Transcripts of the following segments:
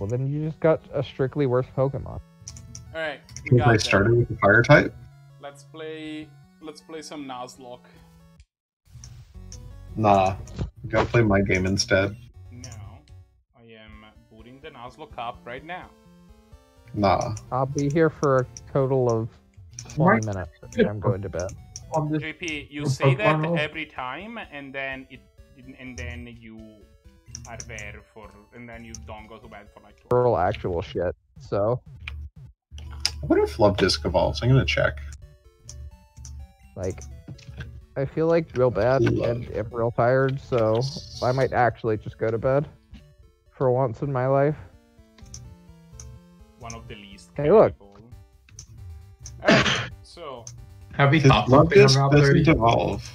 Well, then you just got a strictly worse Pokemon. All right, we Because got I that. started with the fire type. Let's play. Let's play some Nuzlocke. Nah, gotta play my game instead. No, I am booting the Nuzlocke up right now. Nah. I'll be here for a total of 20 minutes. and I'm going to bed. On JP, you say that every time, and then it, and then you are there for, and then you don't go to bed for like. 12 Real actual shit. So, I wonder if Love Disc evolves. I'm gonna check. like, I feel like real bad and I'm real tired. So I might actually just go to bed for once in my life. One of the least. Hey, look. people. Alright, so have we Because thought Love Disc doesn't evolve.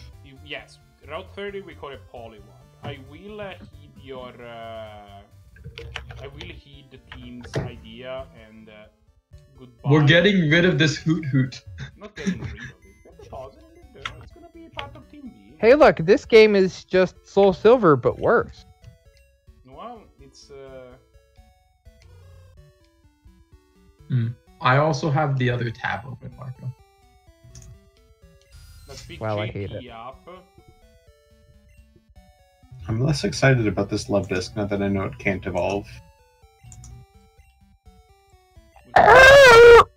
yes, Route 30 we call it Poliwag. I will uh, heed your. Uh, I will heed the team's idea and uh, goodbye. We're getting rid of this hoot hoot. Not getting rid of it. Get depositing it there. It's gonna be part of Team B. Hey, look, this game is just Soul Silver, but worse. Well, it's. Uh, I also have the other tab open, Marco. let's pick Well, I hate it. up. I'm less excited about this Love Disc now that I know it can't evolve.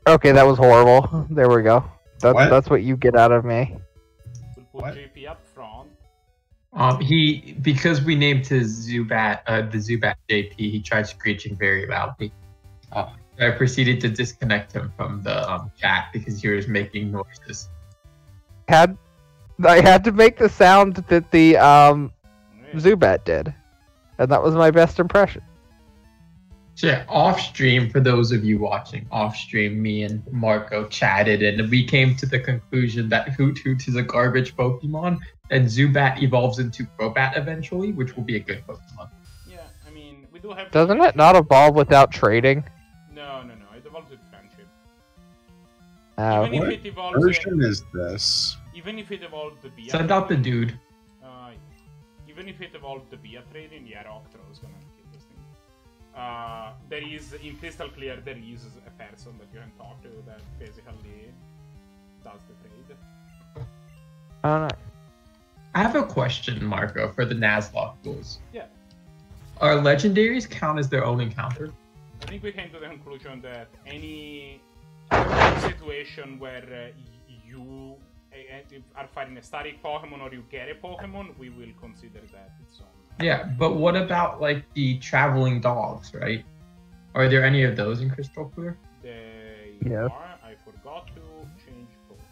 Okay, that was horrible. There we go. That's What? that's what you get out of me. What? JP up front. Um, he because we named his Zubat, uh, the Zubat JP. He tried screeching very loudly. Oh. I proceeded to disconnect him from the um, chat because he was making noises. Had I had to make the sound that the um Alright. Zubat did, and that was my best impression. So yeah, off stream for those of you watching, off stream, me and Marco chatted, and we came to the conclusion that Hoot Hoot is a garbage Pokemon, and Zubat evolves into Crobat eventually, which will be a good Pokemon. Yeah, I mean, we do have. Doesn't it not evolve without trading? No, no, no. It evolves with friendship. Oh, even What if it evolves, Version is this? even if it evolved the Bia. Send out the dude. Uh, even if it evolved the Bia trading, yeah, Octro is gonna kill this thing. Uh, there is in Crystal Clear, there is a person that you can talk to that basically does the trade. no. I have a question, Marco, for the Nuzlocke rules. Yeah. Are legendaries count as their own encounter? I think we came to the conclusion that any situation where uh, you uh, uh, are fighting a static Pokemon or you get a Pokemon, we will consider that its own. Yeah, but what about like the traveling dogs, right? Are there any of those in Crystal Clear? They Yes. are. I forgot to change both.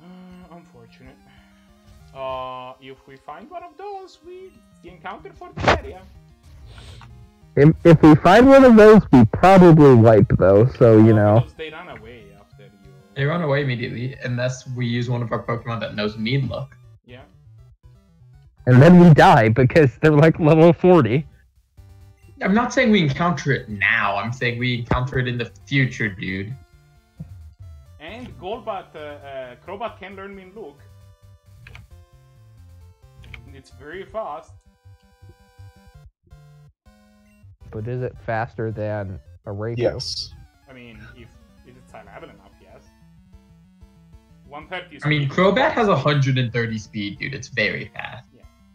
Uh, unfortunate. Uh, if we find one of those, we the encounter for the area. If, if we find one of those, we probably wipe though. So you know. they run away after you. They run away immediately unless we use one of our Pokemon that knows Mean Look. Yeah. And then we die because they're like level 40. I'm not saying we encounter it now. I'm saying we encounter it in the future, dude. And Golbat, uh, uh, Crobat can learn Mean Look. It's very fast. But is it faster than a Raikou? Yes. I mean, if, if it's high level enough, yes. 130 I mean. Crobat has 130 speed, dude. It's very fast.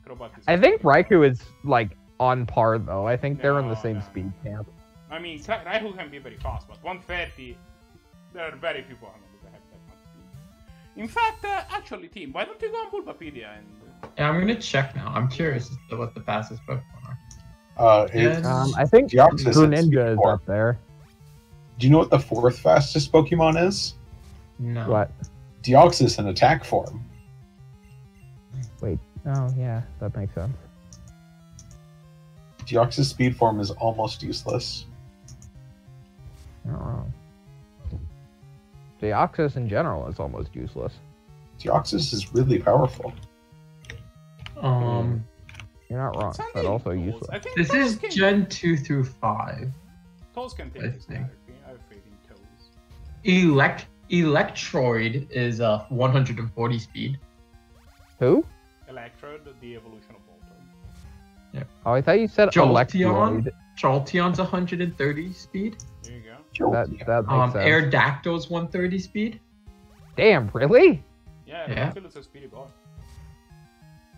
Crobat is I think Raikou is like on par though. I think they're in the same no, speed camp. I mean, Raikou can be very fast, but 130, there are very few Pokemon that have that much speed. In fact, uh, actually, team, why don't you go on Bulbapedia and... Yeah, I'm gonna check now. I'm curious as to what the fastest Pokemon are. Uh, it, Yes. Um, I think Deoxys is Greninja is four. up there. Do you know what the fourth fastest Pokemon is? No. What? Deoxys in attack form. Wait. Oh yeah, that makes sense. Deoxys speed form is almost useless. Not wrong. Deoxys in general is almost useless. Deoxys is really powerful. Um, You're not wrong, but also Toes. useless. I think this Toes is can, Gen 2 through 5. Toes can take I this think. therapy. I have faith in Toes. Elect Electroid is uh 140 speed. Who? Electrode, the evolution of Voltorb. Oh, I thought you said Jolteon? Electroid. Jolteon's 130 speed. There you go. That that makes Um, sense. Aerodactyl's 130 speed. Damn, really? Yeah, Yeah. Reptile is a speedy boy.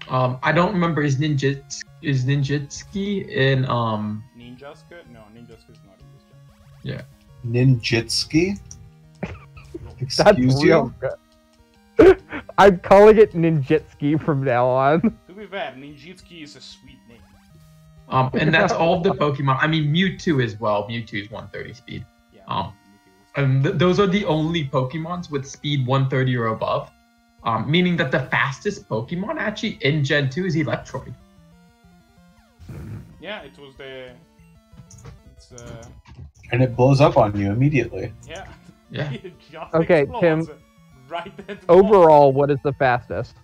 Um, I don't remember is Ninja is Ninjitsuki in um Ninjaska? No, Ninjaska is not in this gen. Ninjitsuki? That's Excuse real you? I'm calling it Ninjitsuki from now on. To be fair, Ninjitsuki is a sweet name. um and that's all of the Pokemon. I mean Mewtwo as well. Mewtwo is 130 speed. Yeah. Mewtwo is- And th- those are the only Pokemons with speed 130 or above. Um, meaning that the fastest Pokemon actually in Gen 2 is Electroid. Yeah, it was the. It's uh. And it blows up on you immediately. Yeah. Yeah. just Okay, explodes Tim. Right Overall, what is the fastest?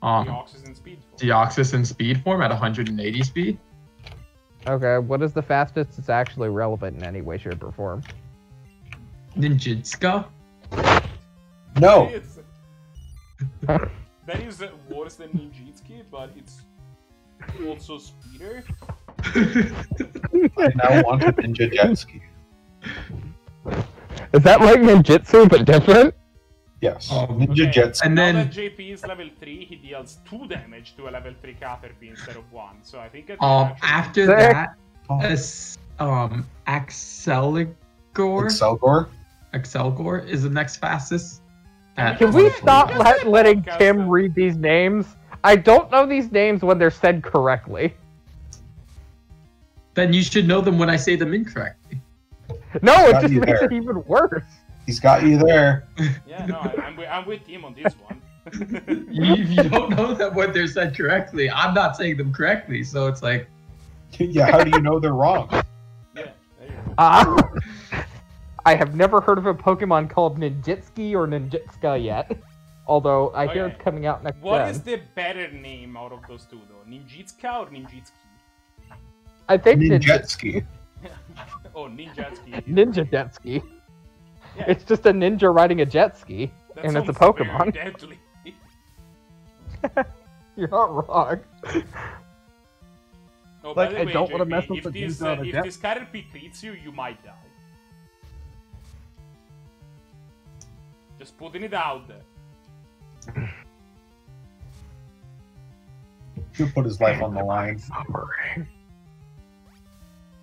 ball. The Um, speed. form. Deoxys in speed form at 180 speed. Okay, what is the fastest that's actually relevant in any way, shape, or form? Ninjitsuka. No! That is, that is uh, worse than Ninjitsuki, but it's also speeder. I now want a Ninja Jet Ski. Is that like ninjutsu but different? Yes. Oh, Ninja Okay, Jet Ski. And now then- that JP is level 3, he deals 2 damage to a level 3 Caterpie instead of 1. So I think it's Um, after Sick. that, Oh, as um, Axeligore, Excelgor? Excelgor is the next fastest. Can we stop let, letting Tim read these names? I don't know these names when they're said correctly. Then you should know them when I say them incorrectly. No, it just makes there. it even worse. He's got you there. Yeah, no, I, I'm, with, I'm with him on this one. You, you don't know that what they're said correctly. I'm not saying them correctly, so it's like yeah, how do you know they're wrong? yeah, there you go. Uh, I have never heard of a Pokemon called Ninjitsuki or Ninjitska yet. Although I hear Okay. it's coming out next What gen. is the better name out of those two, though? Ninjitska or Ninjitsuki? I think Ninja Ninja, Jet Ski. oh, Ninja Jet Ski. Yeah, It's just a ninja riding a jet ski. that and it's a sounds very Pokemon. deadly. You're not wrong. Oh, Like, by the I way, don't wanna mess with if the this, ninja uh, on if jet- this Caterpie treats you, you might die. Just putting it out there. He'll put his life on the line.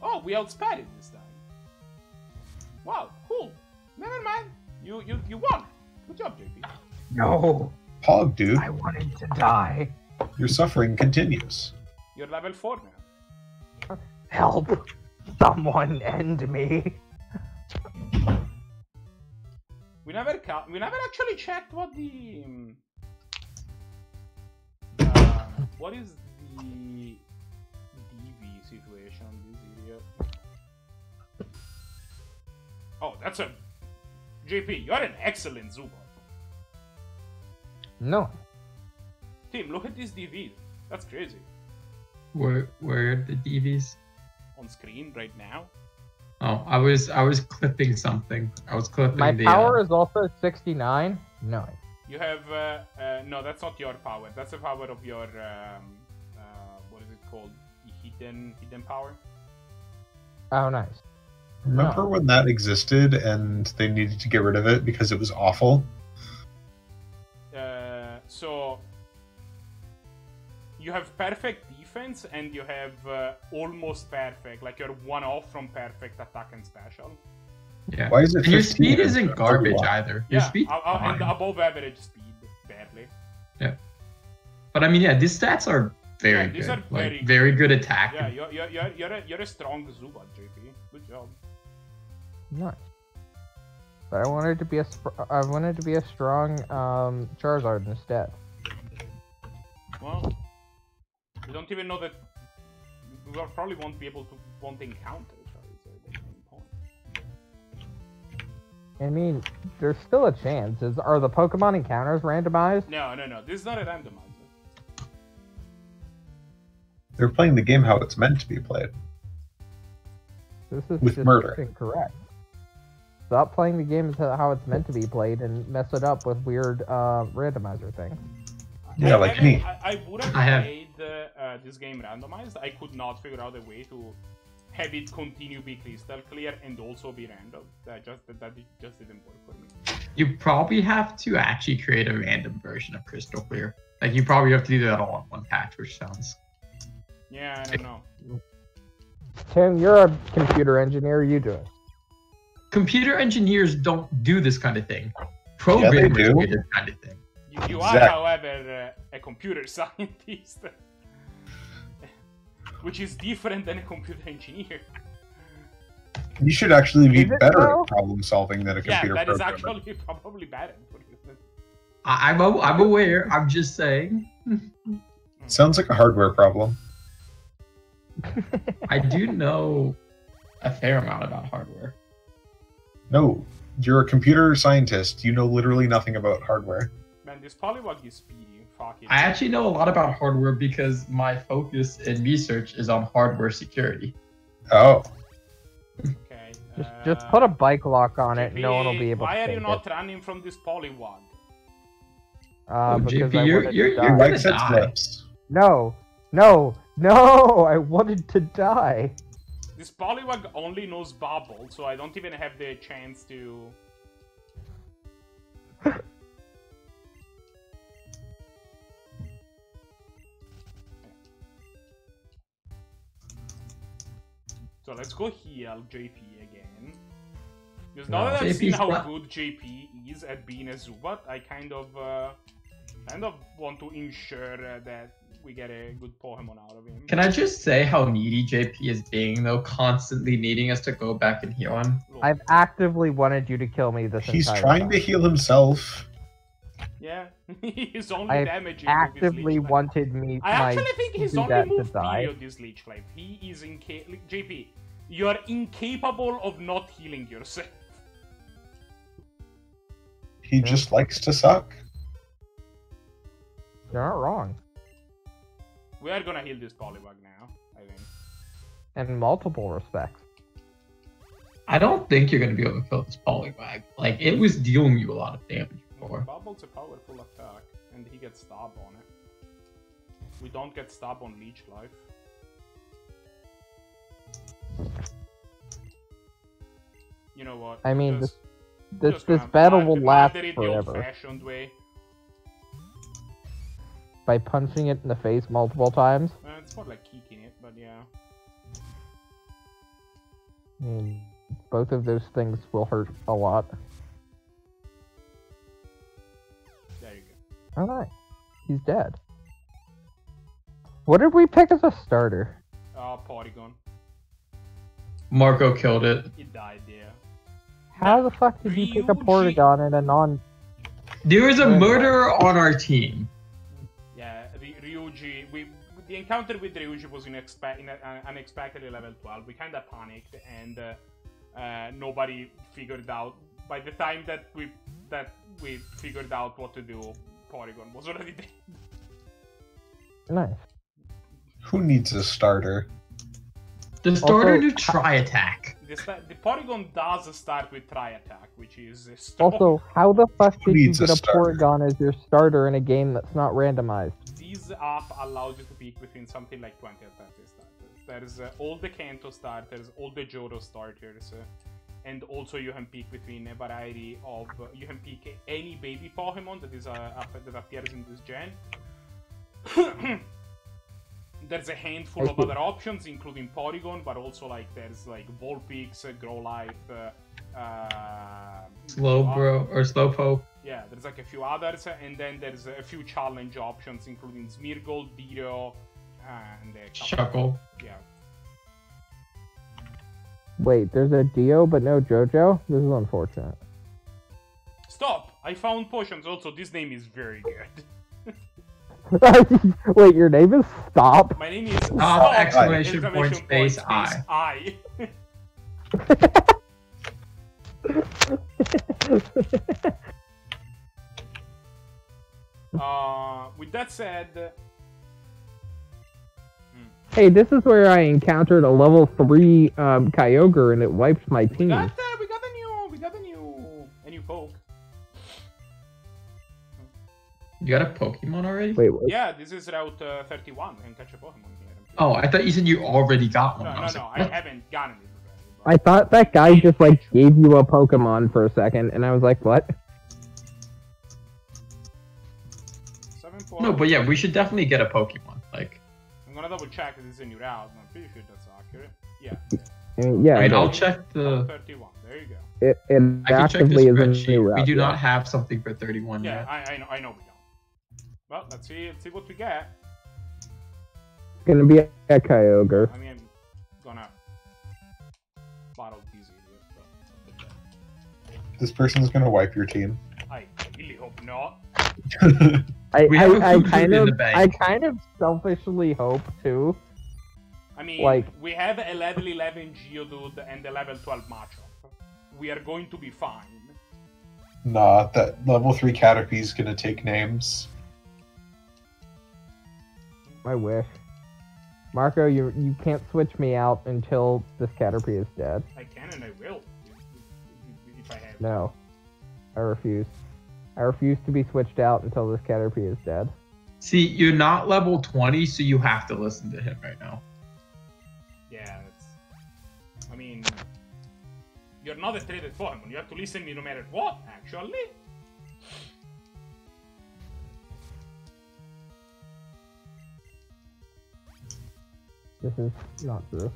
Oh, we outsped it this time. Wow, cool. Never mind. You you you won. Good job, JP. No, Pog, dude, I wanted to die. your suffering continues. You're level four now. Help! Someone end me. We never ca- we never actually checked what the um, uh, what is the DV situation on this area. Oh, that's a JP. You're an excellent Zubat. No. Tim, look at this DV. That's crazy. where where are the DVs? On screen right now. Oh, I was I was clipping something. I was clipping My the power uh, is also 69. No. You have uh, uh, no, that's not your power. That's the power of your um, uh, what is it called? Hidden hidden power. Oh, nice. Remember No. when that existed and they needed to get rid of it because it was awful? Uh, so you have perfect defense and you have uh, almost perfect, like you're one off from perfect attack and special. yeah. Why is it And your speed isn't of garbage 31? either. Your yeah, speed uh, and above average speed, barely. Yeah. But I mean, yeah, these stats are very Yeah, these good. are like very very good. good attack. Yeah, you're you're you're you're a, you're a strong Zubat, JP. Good job. Nice. But I wanted to be a sp- I wanted to be a strong um, Charizard instead. Well, we don't even know that. We will- probably won't be able to won't encounter Charizard at any point. I mean, there's still a chance. Is are the Pokemon encounters randomized? No, no, no. This is not a randomizer. They're playing the game how it's meant to be played. This is With just murder. incorrect. Stop playing the game how it's meant to be played and mess it up with weird uh, randomizer things. Yeah, I like haven't- me. I, I would have I played uh, uh, uh, this game randomized, I could not figure out a way to have it continue be crystal clear and also be random. That just that, that just didn't work for me. You probably have to actually create a random version of Crystal Clear. Like you probably have to do that all in one patch, which sounds. Yeah, I don't know. Tim, you're a computer engineer. You do it. Computer engineers don't do this kind of thing. Programmers do. do this kind of thing. You, you are, however, uh, a computer scientist, which is different than a computer engineer. You should actually be better though? at problem solving than a computer. Yeah, computer that is programmer. actually probably better. for you. I, I'm a, I'm aware. I'm just saying. Sounds like a hardware problem. I do know a fair amount about hardware. No, you're a computer scientist. You know literally nothing about hardware. Man, this Poliwag is speedy. Fuck it. I actually know a lot about hardware because my focus in research is on hardware security. Oh, Okay. Just, uh, just put a bike lock on it. No one will be able Why to are you take not it. running from this Poliwag? Uh, Oh, because JP, I you're- wanted to you're- your die. you're- bike set die. No, no, no! I wanted to die. This Poliwag only knows bubble, so I don't even have the chance to. So let's go heal JP again. Because now No. that I've JP seen how sla- good JP is at being a Zubat, I kind of, uh, kind of want to ensure uh, that we get a good Pokemon out of him. Can I just say how needy JP is being, though, constantly needing us to go back and heal him? I've actively wanted you to kill me this He's entire trying time. to heal himself. Yeah, he's only I've damaging. with his Actively wanted me. I actually think he's do only that to period this leech life. He is incapable. JP, you are incapable of not healing yourself. He just likes to suck. You're not wrong. We are gonna heal this polybug now. I think. In multiple respects. I don't think you're going to be able to kill this Poliwag. Like, it was dealing you a lot of damage before. Bubble's a powerful attack, and he gets stab on it. We don't get stab on leech life. You know what? I mean, Just- This just this battle will last forever. The old-fashioned way. By punching it in the face multiple times. Uh, it's more like kicking it, but yeah. I mean, both of those things will hurt a lot. There you go. All right, he's dead. What did we pick as a starter? Uh, Porygon. Marco killed it. It died, yeah. How the fuck did you pick a Ryuji- Porygon and a non? There is a Right. murderer on our team. The encounter with Ryuji was unexpe- in uh, unexpectedly level 12. We kind of panicked, and uh, uh, nobody figured out. By the time that we that we figured out what to do, Porygon was already dead. Nice. Who needs a starter? The starter Also- to Tri Attack. The, sta- the Porygon does start with Tri Attack, which is a strong. Also, how the fuck Who did you needs a get a starter? Porygon as your starter in a game that's not randomized? This app allows you to pick between something like 20 or 30 starters. There's uh, all the Kanto starters, all the Johto starters, uh, and also you can pick between a variety of. Uh, you can pick any baby Pokemon that is uh, that appears in this gen. there's a handful of other options, including Porygon, but also like there's like Vulpix, uh, Growlithe, uh, uh, Slowbro or Slowpoke. Yeah, there's like a few others, and then there's a few challenge options, including Smeargle, Dio, and a couple- Shuckle. Yeah, Wait, there's a Dio but no JoJo. This is unfortunate. stop! I found potions. Also, this name is very good. Wait, your name is Stop. My name is Stop, exclamation point, exclamation space, I. I. uh, with that said, hey, this is where I encountered a level three um, Kyogre and it wiped my we team. got uh, we got a new we got a new a new poke. You got a Pokemon already? Wait, wait. Yeah, this is Route uh, 31. You can catch a Pokemon here. Oh, I thought you said you already got one. No, no, was no. like, I haven't gotten it already. I thought that guy just like gave you a Pokemon for a second, and I was like, what? Seven four. No, but yeah, we should definitely get a Pokemon. Like, I'm gonna double check if this is a new route. I'm pretty sure that's accurate. Yeah. I yeah, I mean, it, I'll check the. 31. There you go. it, it I can check the actively is a new route. We do yeah. not have something for 31 Yeah, yet. I, I know. I know we don't. Well, let's see. Let's see what we get. It's gonna be a, a Kyogre. I mean, I'm gonna bottle these idiots, but This person's gonna wipe your team. I really hope not. I, We have a I, I Hoothoot kind in of, the bank. I kind of selfishly hope too. I mean, Like- we have a level 11 Geodude and a level 12 Machop. We are going to be fine. nah, that level three Caterpie's gonna take names. I wish. Marco, you you can't switch me out until this Caterpie is dead. I can and I will. If, if- if I have. No, I refuse. I refuse to be switched out until this Caterpie is dead. See, you're not level 20, so you have to listen to him right now. Yeah, that's. I mean, you're not a traded Pokemon. You have to listen to me no matter what, actually. This is not true.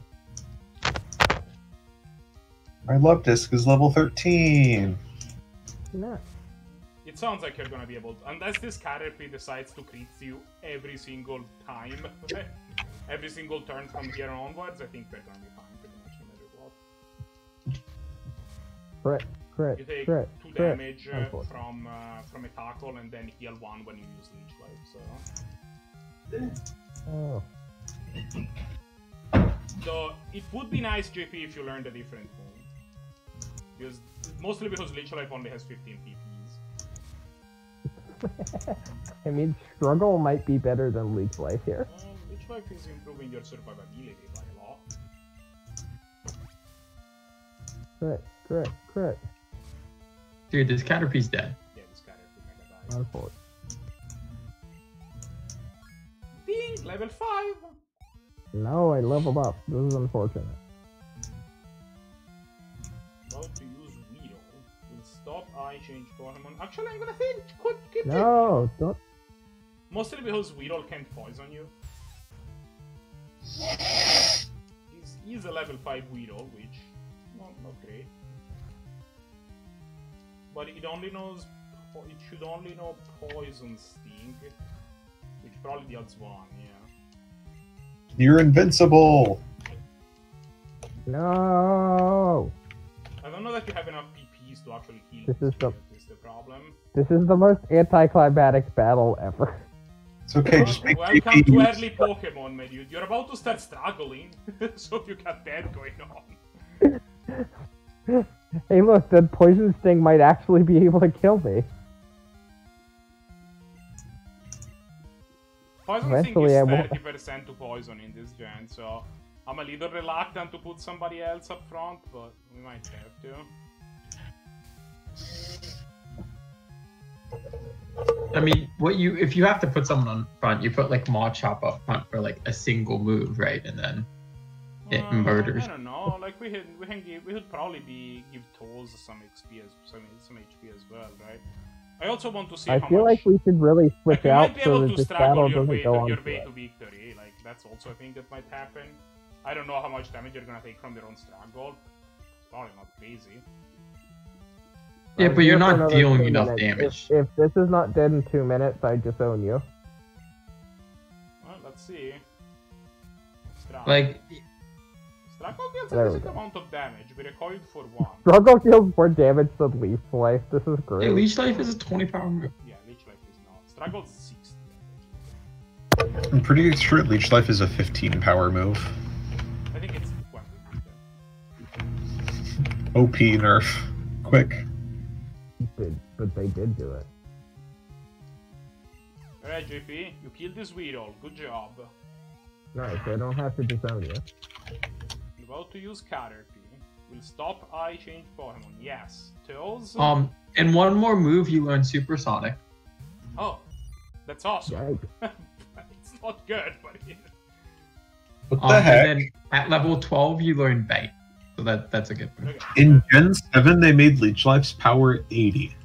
My love disc is level 13. You're not. Sounds like you're gonna be able to, unless this Caterpie decides to crit you every single time, every single turn from here onwards, I think we're gonna be fine pretty much no matter what. Crit, crit, You take crit, two crit. damage uh, from uh, from a tackle and then heal one when you use Leech Life. So, Oh, so it would be nice, JP, if you learned a different move. Because mostly because Leech Life only has 15 PPs. I mean, struggle might be better than leech life here. Well, Leech Life is improving your survivability by a lot. Crit, crit, crit. Dude, this Caterpie's dead. Yeah, this Caterpie mega dies. Unfortunate. Ding! Level 5! No, I leveled up. This is unfortunate. About stop I change Pokemon. Actually, I'm gonna think. Could keep it. No, don't. Mostly because Weedle can't poison you. He's, he's a level 5 Weedle, which not, not great. But it only knows it should only know Poison Sting, which probably deals one, yeah. You're invincible. No. I don't know that you have enough PPs to actually heal. This is the- is the problem. This is the most anticlimactic battle ever. It's okay, just make Welcome to use- early Pokemon, my dude. You're about to start struggling, so you got that going on. Hey, look, the poison sting might actually be able to kill me. Poison Eventually, I Sting won't- is 30% to poison in this gen, so I'm a little reluctant to put somebody else up front, but we might have to. I mean, what you if you have to put someone on front, you put like Machop up front for like a single move, right? And then It Uh, murders. I don't know. Like we can, we can give, we would probably be give Toes some XP as some some HP as well, right? I also want to see I how feel much. like we should really switch we out so that this battle your doesn't way, go to, on. your way to victory. Like that's also a thing that might happen. I don't know how much damage you're gonna take from your own struggle. It's probably not crazy. Yeah, I'm but you're not dealing two enough minutes. damage. If, if this is not dead in two minutes, I disown you. Well, let's see. Struggle. Like, struggle deals a decent amount of damage. We recoiled for one. Struggle deals more damage than leaf life. This is great. hey, Leech Life is a 20 power move. Yeah, Leech Life is not. Struggle's 60. I'm pretty sure Leech Life is a 15 power move. I think it's 20. OP nerf. Quick. Did- but they did do it. Alright, JP, you killed this Weedle. Good job. Nice. I don't have to disown you. You're about to use Caterpie. Will stop I change Pokemon. Yes. Tails. Um, and one more move, you learn Supersonic. oh. That's awesome. Yikes. it's not good, but What the Um, heck? and then at level 12, you learn bite. So that that's a good one. In Gen 7, they made Leech Life's power 80.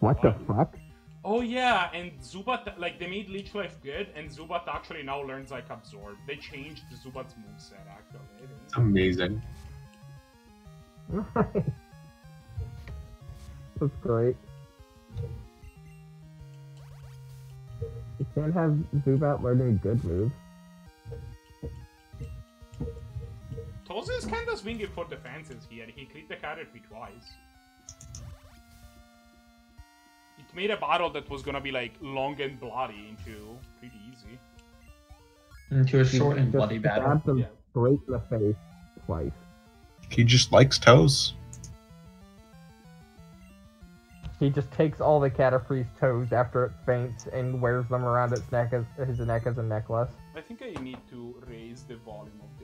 What the fuck? Oh yeah, and Zubat like they made Leech Life good, and Zubat actually now learns like Absorb. They changed Zubat's moveset actually. It's amazing. That's great. You can't have Zubat learning good moves. Toz is kinda swinging for defenses here. He crit the Caterpie twice. It made a battle that was gonna be like long and bloody into pretty easy. Into a short and Just bloody battle. stabs Yeah. straight in the face twice. He just likes toes. He just takes all the Caterpie's toes after it faints and wears them around its neck as his neck as a necklace. I think I need to raise the volume of the.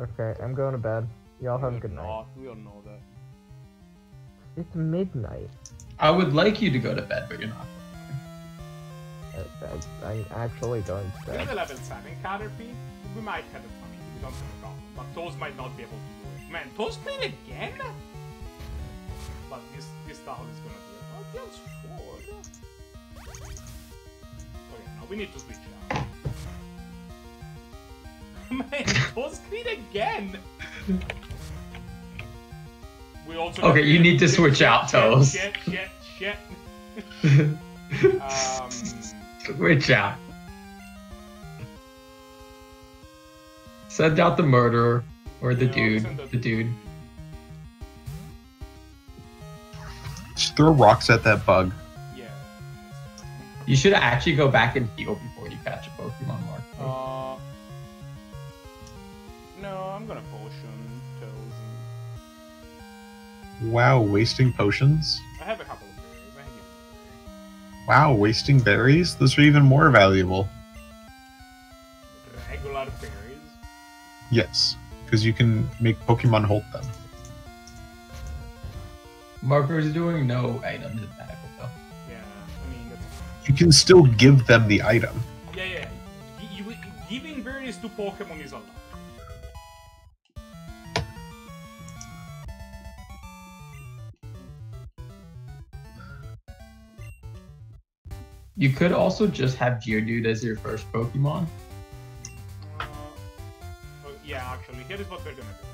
Okay, I'm going to bed. Y'all have a good all night. know- We all know that. It's midnight. I would like you to go to bed, but you're not. I- I'm actually going to We have bed. a level 7 Caterpie. We might have a funny. We don't have a problem. But Toz might not be able to do it. Man, Toz played again? But this this battle is gonna be about deals 4. Okay, now we need to switch out. Man, Toz crit again! We also Okay, got- you need to switch shit, out, shit, Shit, shit, shit. Um, Switch out. Send out the murderer or the Yeah, dude. send out The dude. Just throw rocks at that bug. yeah. You should actually go back and heal Wow, wasting potions? I have a couple of berries. I can Wow, wasting berries? Those are even more valuable. regular berries. Yes, because you can make Pokemon hold them. Marco is doing no items in that though. Yeah, I mean that's You can still give them the item. yeah, yeah. You, you, giving berries to Pokemon is allowed. You could also just have Geodude as your first Pokemon. Uh, oh, yeah, actually, here is what we're gonna do.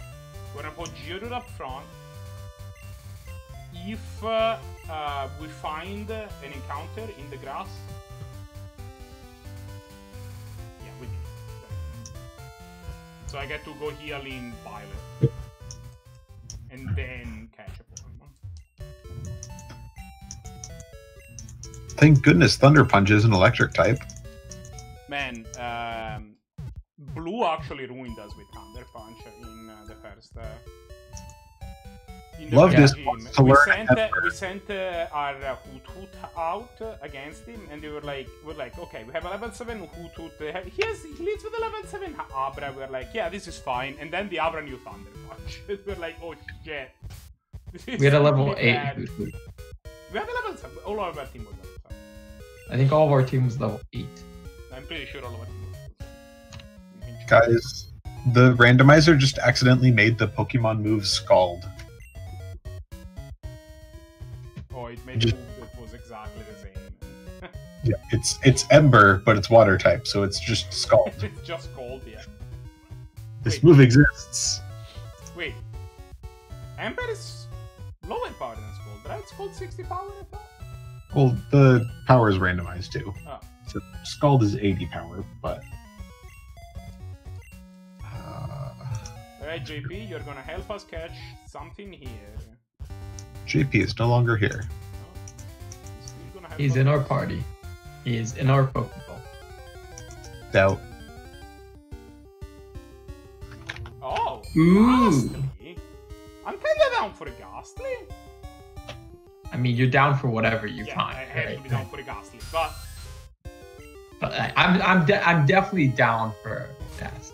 We're gonna put Geodude up front. If uh, uh, we find an encounter in the grass, yeah, we do. So I get to go heal in Violet, and then catch a Thank goodness Thunder Punch is an electric type. Man, um, Blue actually ruined us with Thunder Punch in uh, the first. Uh, in the Love this game. We sent, Ember. uh, we sent uh, our uh, Hoot Hoot out uh, against him, and they were like, we're like, okay, we have a level seven Hoot Hoot. uh, He has he leads with a level seven Abra. We're like, yeah, this is fine. And then the Abra knew Thunder Punch. we're like, oh shit. We had a level really eight. bad. Hoot Hoot. We have a level seven. All of our team was level seven. I think all of our team was level eight. I'm pretty sure all of our team was level seven. Guys, the randomizer just accidentally made the Pokemon move Scald. Oh, it made a Just- move that was exactly the same. Yeah, it's it's Ember, but it's water type, so it's just Scald. it's just cold, yeah. this Wait. move exists. Wait. Ember is lower power than Scald, right? Scald 60 power, I thought? Well, the power is randomized too. Oh. So Scald is 80 power, but. Uh, Alright, JP, you're gonna help us catch something here. JP is no longer here. No? He's still gonna help He's in our party. He is in our Pokeball. Doubt. Oh! Ooh. Gastly. I'm kinda down for a Gastly. I mean, you're down for whatever you yeah, find. I, I right? down for the Gosling, but. But I, I'm I'm de- I'm definitely down for that.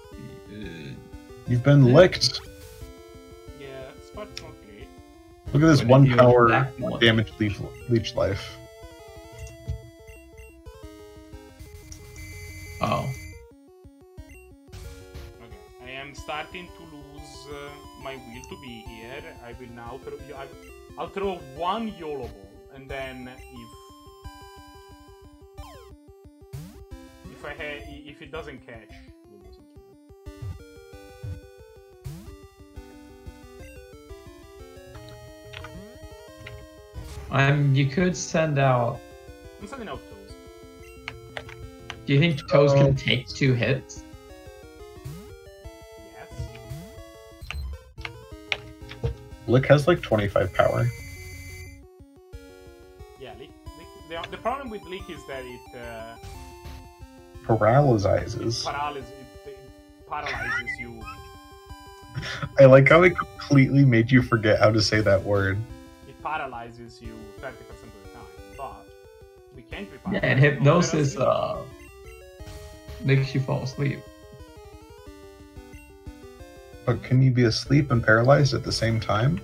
You've been licked. Yeah, Look at this one power one damage leech, leech life. Oh. Okay, I am starting to lose uh, my will to be here. I will now. I will I'll throw one YOLO ball, and then if if I ha- if it doesn't catch, we'll do something. Um, you could send out. I'm sending out toes. Do you think Toes Oh. can take two hits? Lick has like 25 power. Yeah. Leak, leak, the, the problem with Lick is that it uh, Paralyzes. paralyzes it, it paralyzes you. I like how it completely made you forget how to say that word. It paralyzes you 30% of the time, but we can't be Yeah, and hypnosis uh makes you fall asleep. But can you be asleep and paralyzed at the same time?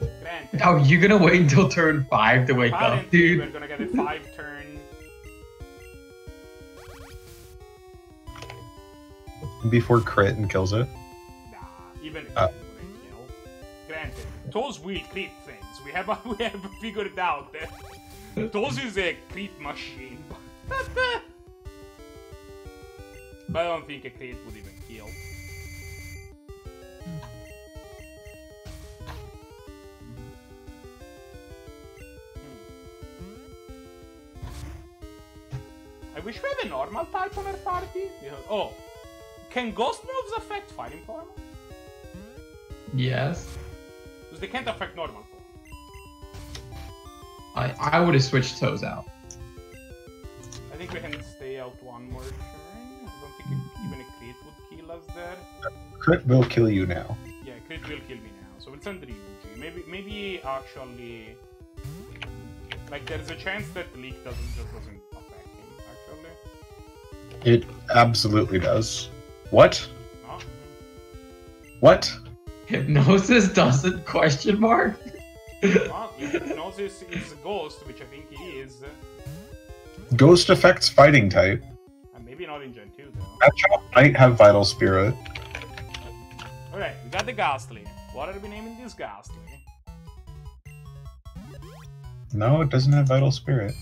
No. Granted, Oh, you're gonna wait until turn five to wake up, apparently we're dude. gonna get a five turn. Before crit and kills it? Nah, even a Uh. wouldn't kill. Granted, those weird crit things. We have we have figured out that Toes is a crit machine. but I don't think a crit would even kill. I wish we had a normal type on our party. because- Oh, can ghost moves affect fighting form? Yes. Because they can't affect normal form. I I would have switched Toes out. I think we can stay out one more would there. Crit will kill you now. Yeah, crit will kill me now. So we'll send Ryuji. Maybe, maybe actually, like there's a chance that leak doesn't just doesn't affect him. Actually, It absolutely does. What? no. What? Hypnosis doesn't question mark. Well, if hypnosis is a ghost, which I think he is, Ghost affects fighting type. Maybe not in Gen 2 though. Machop might have Vital Spirit. Alright, we got the Gastly. What are we naming this Gastly? No, it doesn't have Vital Spirit.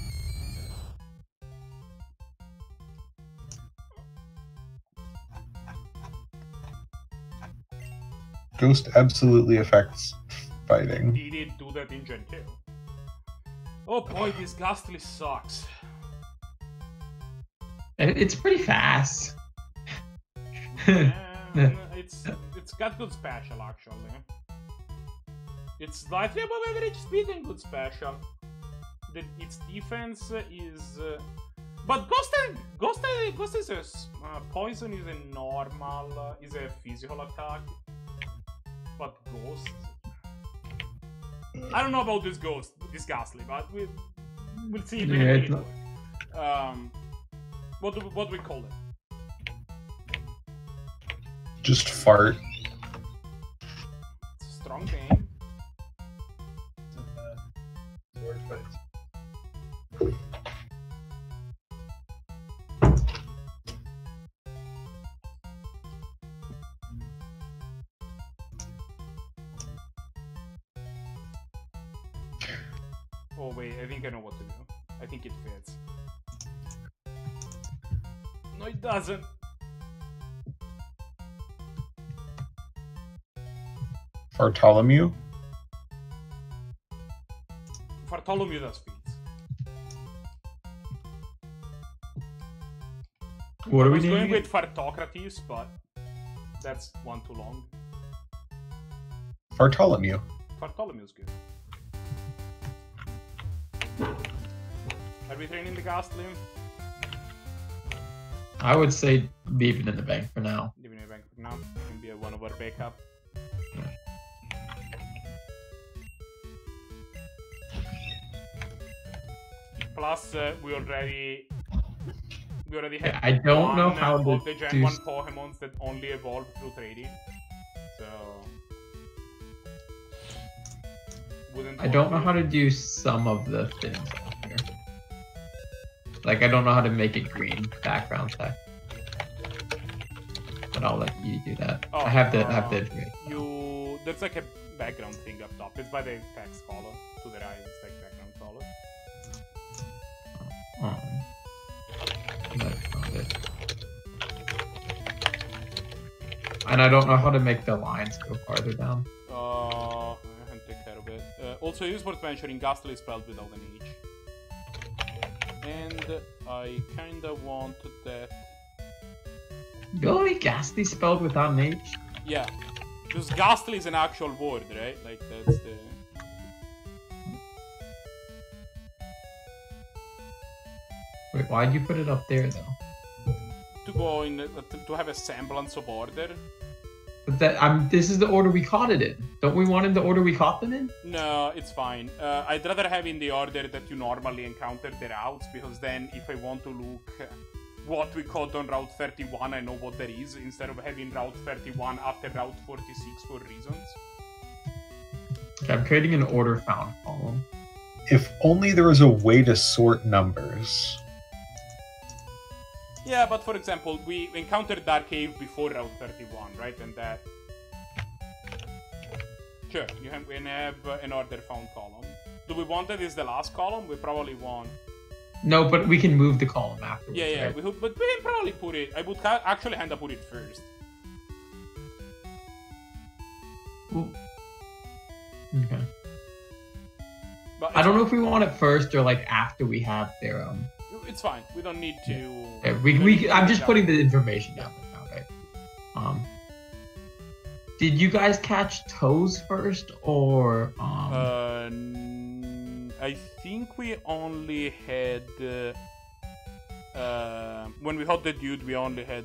Ghost absolutely affects fighting. He did do that in Gen 2. Oh boy, this Gastly sucks. It- It's pretty fast. It's it's got good special actually. It's slightly above average speed and good special. The, its defense is, uh, but Ghost and Ghost uh, Ghost is a uh, poison is a normal uh, is a physical attack, but Ghost. I don't know about this Ghost, this Gastly, but we we'll see. Yeah, can it's make it. Um, what do what do we call it? Just fart. It's a strong name. Oh doesn't. Bartholomew? Bartholomew does feats. What are we was going doing? with Fartocrates, but that's one too long. Bartholomew. Bartholomew's good. Are we training the Gastly? I would say leave it in the bank for now. Leaving it back for now. Can be a one of our backup. Plus, uh, we already we already have. Yeah, I don't know how of to the Gen do 1 s- Pokemons that only evolve through trading. So. Wouldn't I don't know how to do some of the things. Like I don't know how to make it green background text. but I'll let you do that. Oh, I have the I have uh, the information. You there's like a background thing up top. It's by the text color. to the right. It's like background color. Um, found it. And I don't know how to make the lines go farther down. Uh, I can take care of it. Uh, also, it is worth mentioning Gastly is spelled without an H. And I kinda want that. Really? Ghastly spelled without an H? Yeah, because Ghastly is an actual word, right? Like that's the. Wait, why'd you put it up there though? To go in, uh, to- to have a semblance of order. But that I'm. This is the order we caught it in. Don't we want in the order we caught them in? No, it's fine. Uh, I'd rather have in the order that you normally encounter the routes, because then if I want to look what we caught on Route 31, I know what there is, instead of having Route 31 after Route 46 for reasons. Okay, I'm creating an order found column. If only there was a way to sort numbers. Yeah, but for example, we encountered Dark Cave before Route 31, right? And that... Sure, you have, we have uh, an order found column. Do we want that as the last column? We probably want... No, but we can move the column afterwards. Yeah, yeah, right? we but we can probably put it... I would actually hand up put it first. Ooh. Okay. But I don't know if we want it first or like after we have their um. It's fine. We don't need to... yeah, we, we I'm just putting the information down right now, right? Um. Did you guys catch toes first or um? Uh, I think we only had... Uh, uh, when we caught the dude, we only had...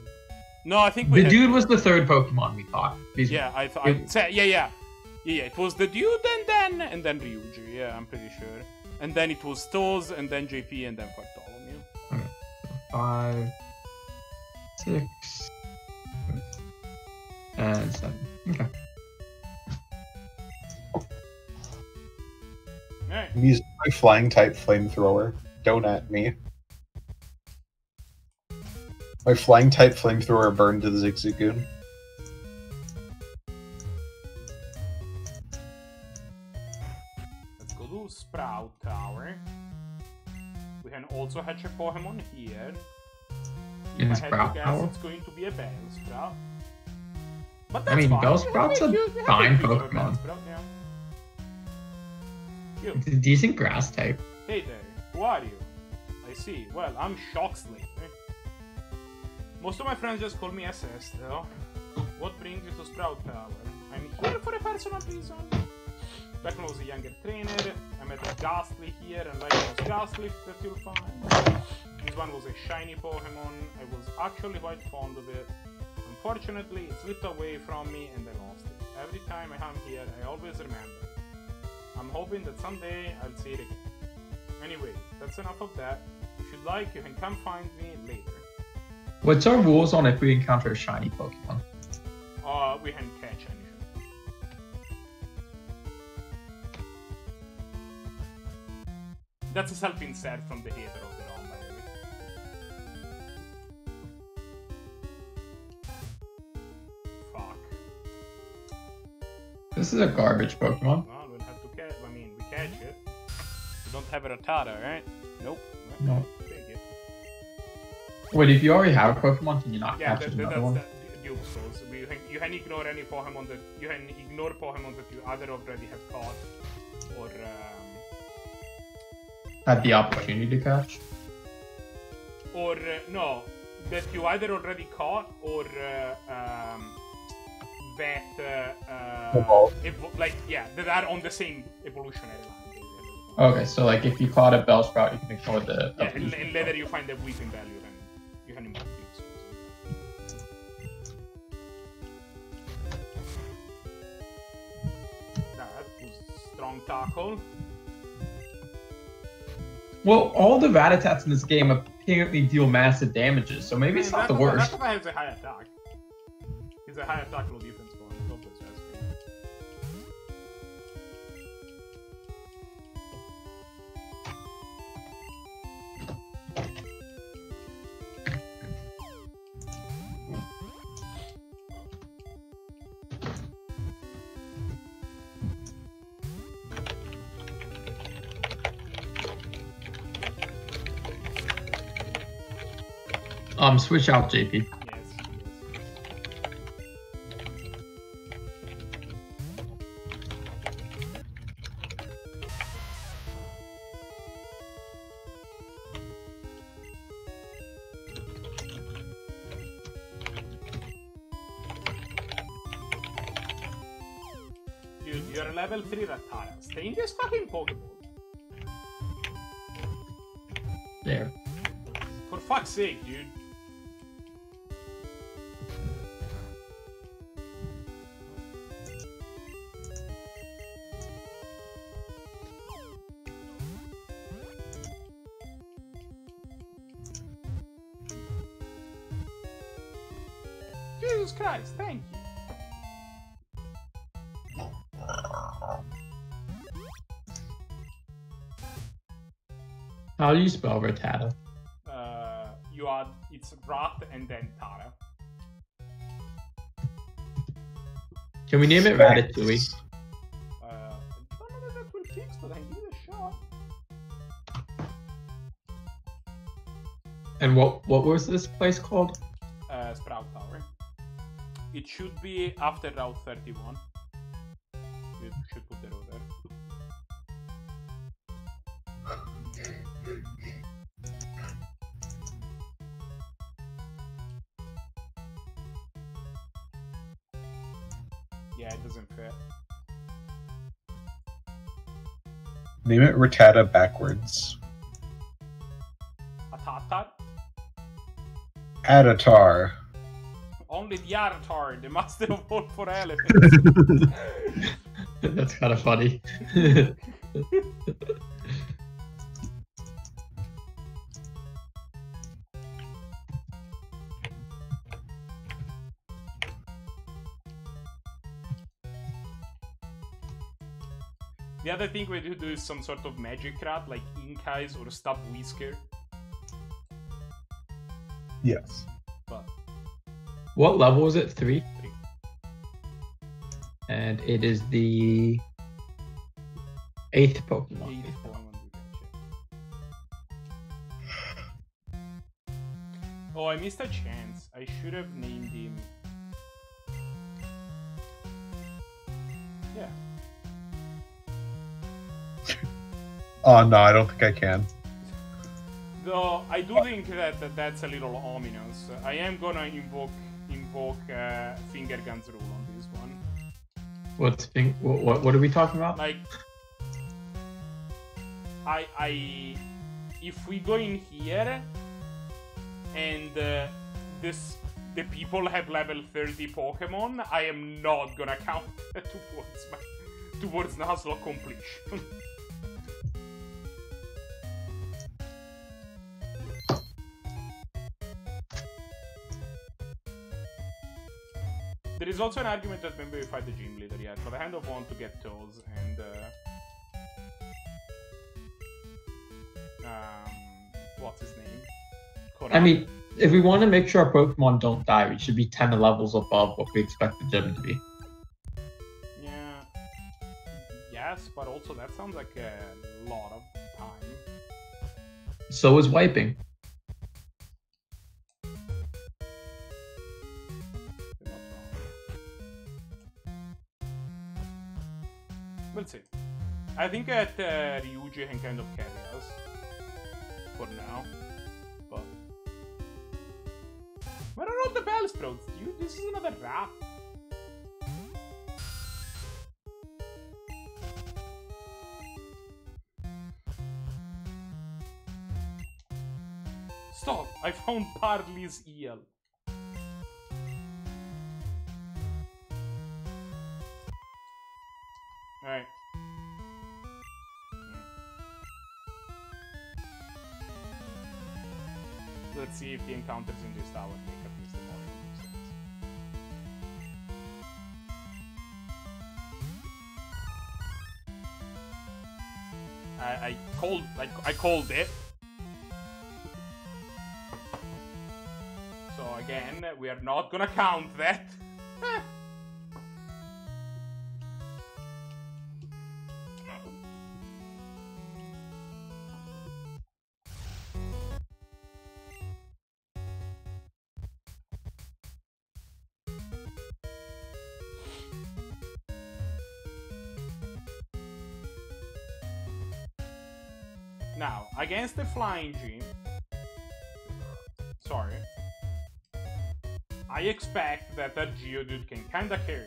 No, I think we the had... dude was the third Pokemon we caught. These- Yeah, I thought. Yeah, yeah, yeah, yeah. It was the dude, and then and then Ryuji. Yeah, I'm pretty sure. And then it was Toz, and then JP, and then Bartholomew. Five, six, and seven. Okay. Alright. I'm using my flying type flamethrower. Don't at me. My flying type flamethrower burned to the Zigzagoon. Let's go to Sprout Tower. Can also hatch a Pokemon here. If I had to Sprout guess, it's going to be a Bellsprout. But I that's mean, fine. Bellsprout's a fine Pokemon. Yeah. It's a decent grass type. Hey there, who are you? I see. Well, I'm ShockSlayer. Most of my friends just call me SS, though. What brings you to Sprout Tower? I'm here for a personal reason. I was a younger trainer, I met a Gastly here, and like most Gastly that you'll find. This one was a shiny Pokemon. I was actually quite fond of it. Unfortunately, it slipped away from me and I lost it. Every time I come here, I always remember it. I'm hoping that someday I'll see it again. Anyway, that's enough of that. If you'd like, you can come find me later. What's our rules on if we encounter a shiny Pokemon? Uh, we can catch anything. That's a self-insert from the hater of the realm, by the way. Fuck. This is a garbage Pokemon. Well, we'll have to catch. I mean, we catch it. We don't have a Rattata, right? Nope. No. Wait, if you already have a Pokemon, can you not Yeah, catch that, that, another that's one? Souls. You can, you can ignore any Pokemon that you can ignore Pokemon that you either already have caught or um, Had the opportunity to catch. or uh, no that you either already caught or uh, um, that uh, uh, evo- like yeah that are on the same evolutionary line. Okay, so like if you caught a Bellsprout, you can ignore the. Yeah, and, and later you find the Weepinbell, then you can improve Souls. That was strong tackle. Well, all the Ratatats in this game apparently deal massive damages, so maybe it's not the worst. That guy has a high attack. He's a high attack, low defense Um, switch out, JP. Yes. Dude, you're level 3 Rattata. Stay in this fucking Pokeball. There. For fuck's sake, dude. Jesus Christ, thank you. How do you spell Rattata? Uh, you add it's Rat and then Tara. Can we name it Ratatouille? Uh, I don't know if that will fix, but I give it a shot. And what what was this place called? It should be after Route 31. You should put the there. Yeah, it doesn't fit. Name it Rattata backwards. A Tatar? Adatar. Only the Aratar, the master of for elephants. That's kind of funny. the other thing we do do is some sort of magic rat, like Ink Eyes or Stub Whisker. Yes. But what level is it? Three. Three. And it is the eighth Pokemon. eight Pokemon do that shit. Oh, I missed a chance. I should have named him. Yeah. Oh no, I don't think I can. Though I do think that, that that's a little ominous. I am gonna invoke invoke uh, finger guns rule on this one. What's? What, what what are we talking about? Like, I I if we go in here and uh, this the people have level 30 Pokemon, I am not gonna count towards my towards Nuzlocke completion. is also an argument that maybe we fight the gym leader yet, but I kind of want to get Toes and uh, um, what's his name? I mean, if we want to make sure our Pokemon don't die, we should be 10 levels above what we expect the gym to be. yeah, yes, but also that sounds like a lot of time. So is wiping. We'll see. I think that uh, Ryuji can kind of carry us for now, but where are all the Bellsprouts, dude? This is another rat. Stop! I found Parley's eel. Alright. Let's see if the encounters in this tower make least a more sense. I, I called I, I called it. So again, we are not gonna count that. against the flying gym, sorry, I expect that that Geodude can kinda carry.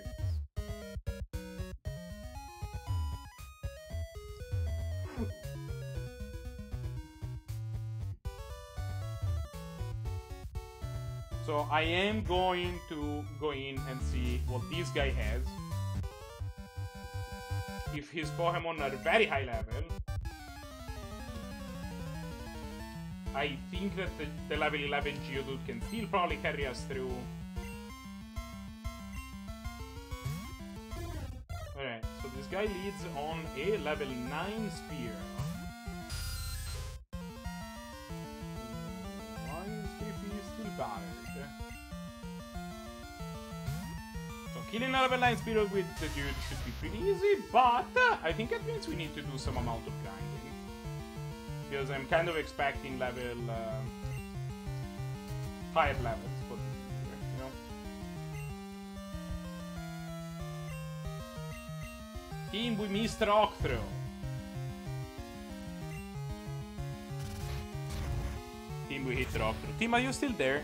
So I am going to go in and see what this guy has. If his Pokemon are very high level, I think that the, the level 11 Geodude can still probably carry us through. Alright, so this guy leads on a level 9 Spear. Still? So killing a level 9 Spear with the dude should be pretty easy, but uh, I think that means we need to do some amount of grinding because I'm kind of expecting level um, higher levels for you know. Team with Mr. Octhro. Team we hit Octhro. Team, are you still there?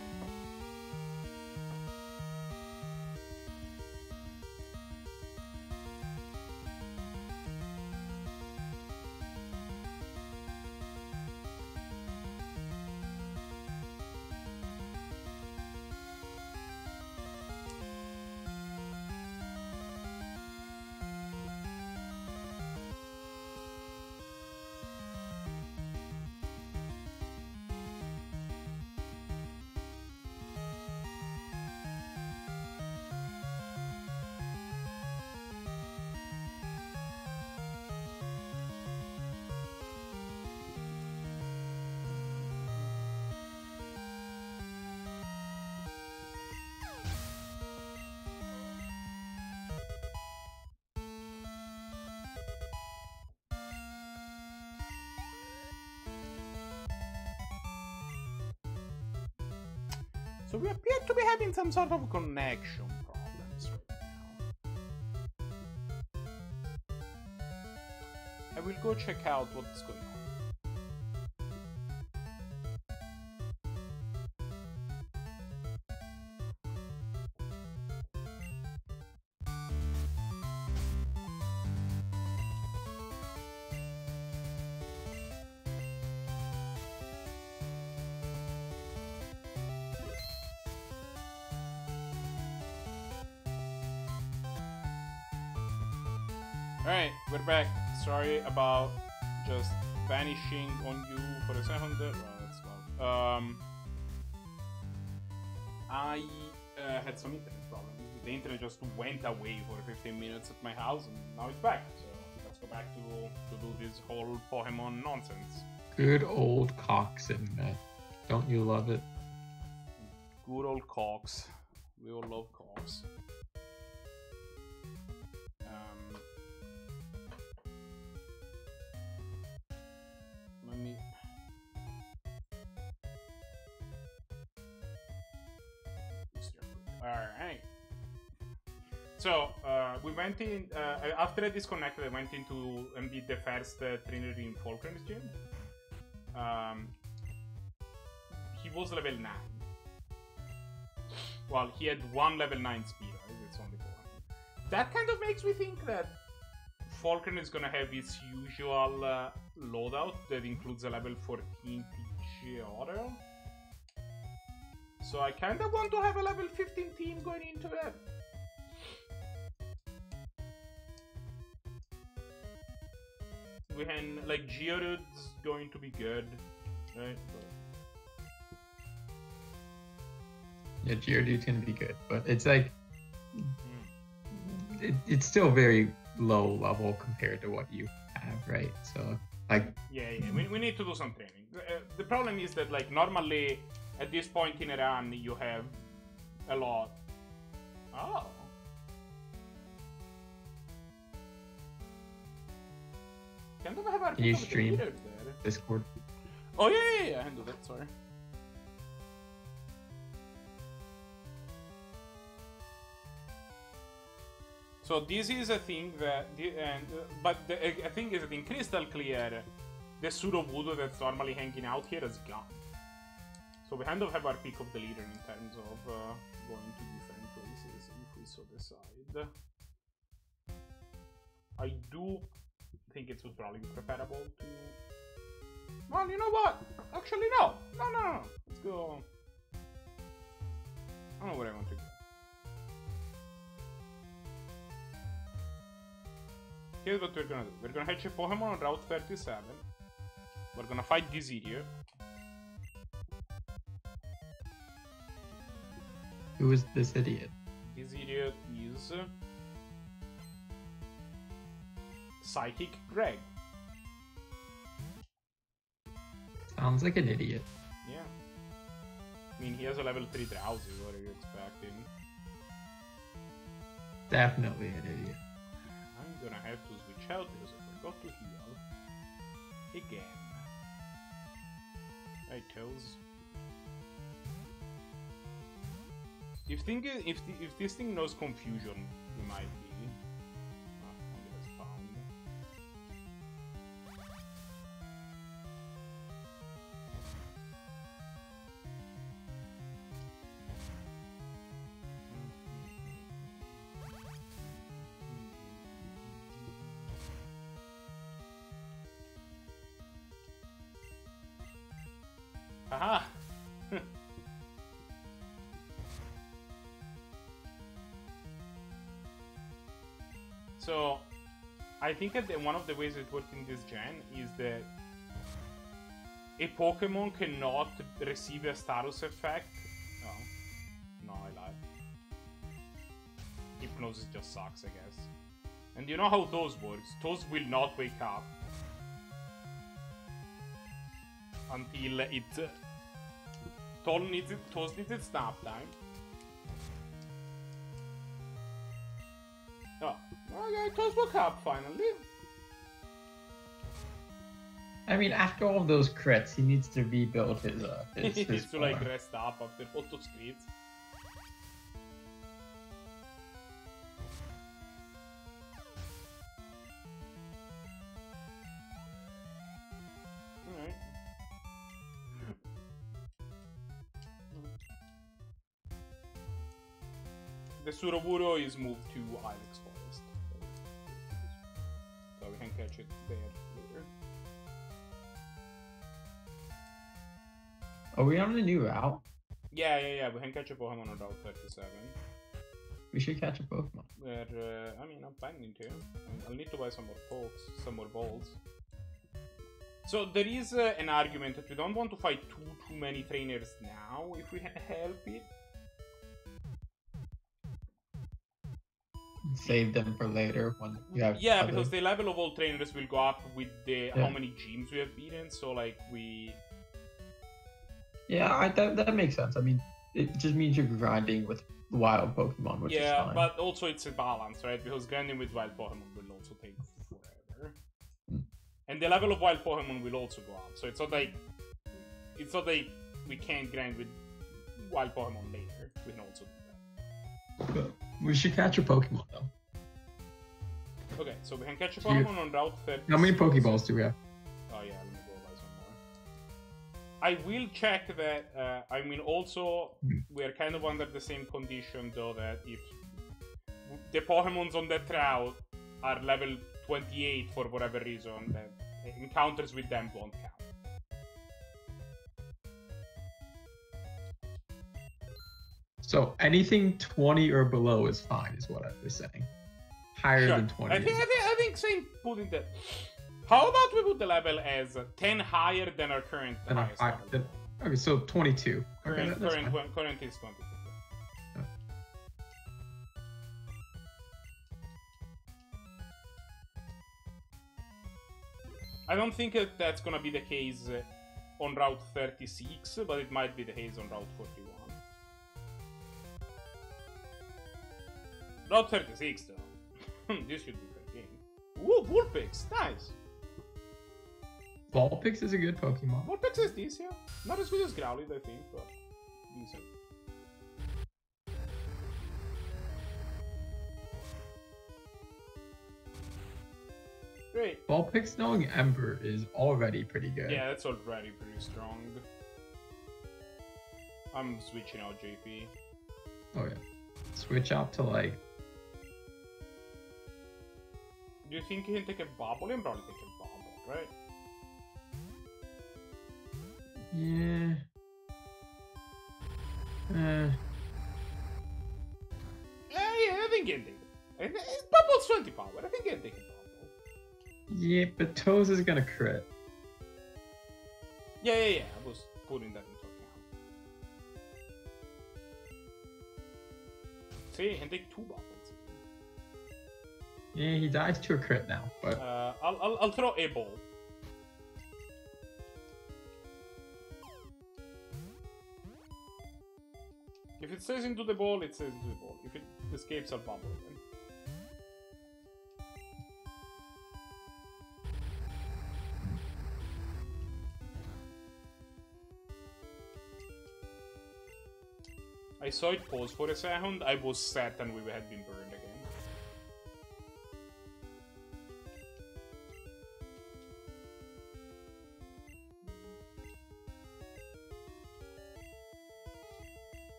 Some sort of connection problems right now. I will go check out what's going on. About just vanishing on you for a second. Well, that's well. Um, I uh, had some internet problems. The internet just went away for 15 minutes at my house, and now it's back. So let's go back to to do this whole Pokemon nonsense. Good old Cox in that. Don't you love it? Good old Cox. We all love Cox. So, uh, we went in. Uh, after I disconnected, I went into and did the first uh, Trinity in Falkner's gym. Um, he was level 9. Well, he had one level 9 speed, right? It's only 400. That kind of makes me think that Falcon is gonna have its usual uh, loadout that includes a level 14 Pidgeotto. So I kinda want to have a level 15 team going into it. We can, like, Geodude's going to be good, right? But Yeah, Geodude's gonna be good, but it's like hmm. it, it's still very low level compared to what you have, right? So like Yeah, yeah. We, we need to do some training. Uh, the problem is that, like, normally at this point in a run, you have a lot. Oh. Can I have our you photo of the stream? there? Discord. Oh yeah, yeah, yeah. I do that. Sorry. So this is a thing that, the- and uh, but the a thing is that in Crystal Clear, the Sudowoodo that's normally hanging out here is gone. So we kind of have our pick of the leader in terms of uh, going to different places if we so decide. I do think it's probably preferable to. Well, you know what? Actually, no. No, no, no. Let's go. I don't know where I want to go. Here's what we're gonna do. We're gonna hatch a Pokemon on Route 37. We're gonna fight this idiot. Who is this idiot? This idiot is Psychic Greg. Sounds like an idiot. Yeah. I mean, he has a level 3 Drowzee. What are you expecting? Definitely an idiot. I'm gonna have to switch out because I forgot to heal. Again. I Tails. If thing if if this thing knows confusion, it might so, I think that the- one of the ways it works in this gen is that a Pokemon cannot receive a status effect. Oh, no, I lied. Hypnosis just sucks, I guess. And you know how those works? Those will not wake up until it uh, Toll needs it, Toast needs its nap time. Okay, Toast woke up finally. I mean, after all those crits, he needs to rebuild his uh his, he his needs to like rest up after all those crits. Alright. The Sudowoodo is moved to Ilex Forest. So we can catch it there later. Are we on a new route? Yeah, yeah, yeah. We can catch a Pokemon on Route 37. We should catch a Pokemon. Where, uh, I mean, I'm planning to. I'll need to buy some more pokes, some more balls. So there is uh, an argument that we don't want to fight too too many trainers now if we help it. Save them for later when you have. Yeah, because the level of all trainers will go up with the how many gyms we have beaten. So like we, Yeah, I, that that makes sense. I mean, it just means you're grinding with wild Pokemon, which is yeah, but also it's a balance, right? Because grinding with wild Pokemon will also take forever, Hmm. and the level of wild Pokemon will also go up. So it's not like it's not like we can't grind with wild Pokemon later. We can also do that. We should catch a Pokemon though. Okay, so we can catch a Pokemon on Route 30. How many Pokeballs do we have? Oh yeah, let me go buy some more. I will check that. Uh, I mean, also Hmm. we are kind of under the same condition though that if the Pokemons on that route are level 28 for whatever reason, that encounters with them won't count. So anything 20 or below is fine, is what I was saying. Higher Sure. than 20. I think, I think, I think same putting that. How about we put the level as 10 higher than our current Then I- highest I- level? then- okay, so 22. Okay, current, that- current, fine. current is 22. I don't think that that's gonna be the case on Route 36, but it might be the case on Route 41. Route 36, though. this should be fair game. Ooh, Vulpix! Nice! Vulpix is a good Pokemon. Vulpix is decent. Not as good as Growlithe, I think, but decent. great. Vulpix knowing Ember is already pretty good. Yeah, that's already pretty strong. I'm switching out JP. Oh yeah. Switch out to like Do you think he can take a bubble? He can probably take a bubble, right? yeah. Uh, Yeah, yeah, I think he can take it. Bubble's 20 power. I think he can take a bubble. yeah, but Toes is gonna crit. Yeah, yeah, yeah. I was putting that into account. See, he can take two bubbles. Yeah, he dies to a crit now, but Uh, I'll, I'll, I'll throw a ball. If it stays into the ball, it stays into the ball. If it escapes, I'll bubble again. I saw it pause for a second. I was certain we had been burned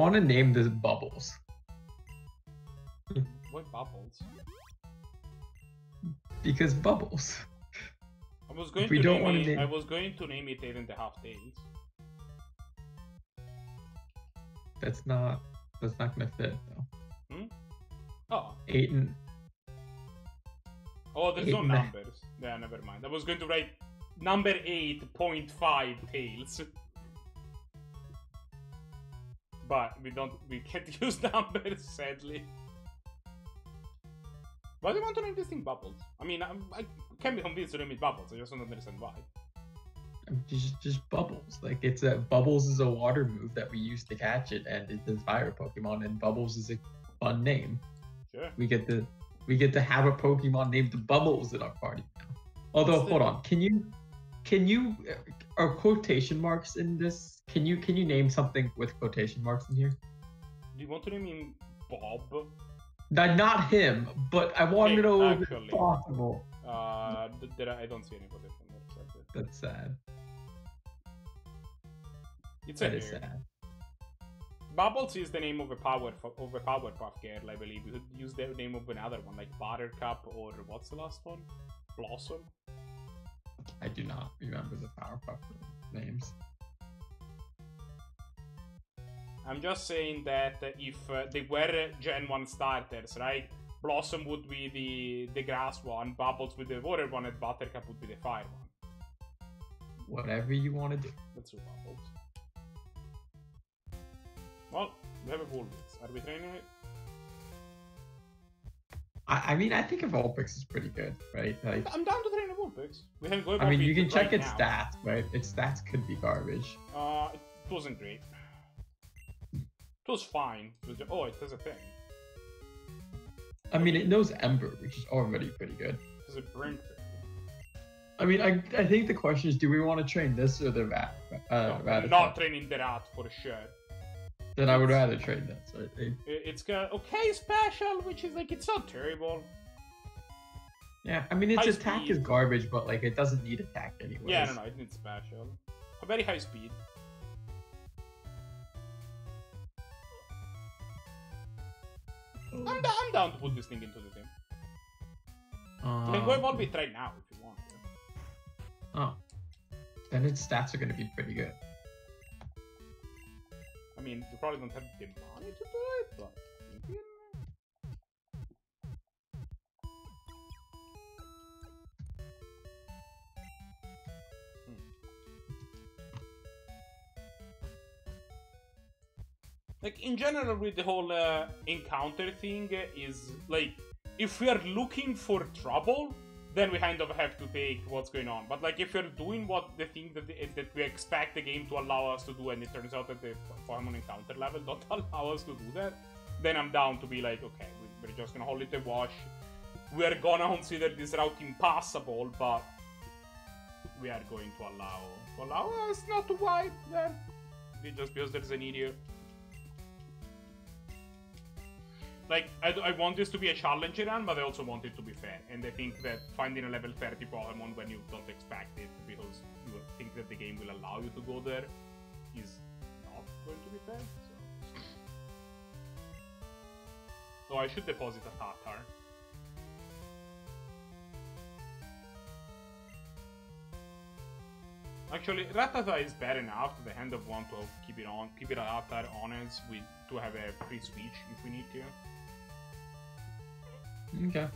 want to name this Bubbles What bubbles? because Bubbles. I was going we to don't name it. name- I was going to name it eight and a half days. That's not. That's not gonna fit though. Hmm? Oh, Eight and oh, there's Eight no numbers. Yeah, never mind. I was going to write number eight point five tails. But we don't. We can't use numbers, sadly. Why do you want to name this thing Bubbles? I mean, I'm, I can be convinced to name it Bubbles. I just don't understand why. just just Bubbles. Like it's a Bubbles is a water move that we use to catch it, and it's a fire Pokemon, and Bubbles is a fun name. Sure. We get to we get to have a Pokemon named Bubbles in our party now. Although, hold on, can you can you are quotation marks in this? Can you can you name something with quotation marks in here? Do you want to name him Bob? Not not him, but I want to know if it's possible. Uh, there, I don't see anybody from that side. That's sad. It's That a is sad. Bubbles is the name of a power of a Powerpuff Girl, I believe. You could use the name of another one, like Buttercup or what's the last one? Blossom. I do not remember the Powerpuff names. I'm just saying that if uh, they were Gen 1 starters, right? Blossom would be the the grass one, Bubbles would be the water one, and Buttercup would be the fire one. Whatever you want to do. Let's do Bubbles. Well, we have a Vulpix. Are we training it? I, I mean, I think of Vulpix is pretty good, right? Like, I'm down to train Vulpix. We have go I mean, you can check right its now. stats, right? Its stats could be garbage. Uh, it wasn't great. It was fine. It was ju- oh, it has a thing. I mean, it knows Ember, which is already pretty good. It a thing. I mean, I, I think the question is, do we want to train this or the rat? Uh, No, Rattata? not training the rat for sure. Then I would rather. I think. I- It's got okay special, which is like it's not terrible. Yeah, I mean, its High attack speed. is garbage, but like it doesn't need attack anyway. Yeah, no, no, it needs special. A very high speed. I'm, I'm down to put this thing into the team. You can go Um, evolve it right now if you want. Oh, then its stats are going to be pretty good. I mean, you probably don't have the money to do it, but can. like in general with the whole uh, encounter thing is like if we are looking for trouble then we kind of have to take what's going on but like if you're doing what the thing that, the, that we expect the game to allow us to do and it turns out that the Pokemon encounter level don't allow us to do that then I'm down to be like okay we- we're just gonna hold it a wash we're gonna consider this route impossible, but we are going to allow allow us not to wipe then. Just because there's an idiot. Like, I, I want this to be a challenge run, but I also want it to be fair. And I think that finding a level 30 Pokemon when you don't expect it, because you think that the game will allow you to go there, is not going to be fair. So, so I should deposit a Tatar. Actually, Rattata is bad enough the hand of one to keep it on, keep it Rattata on us with to have a free switch if we need to. Okay.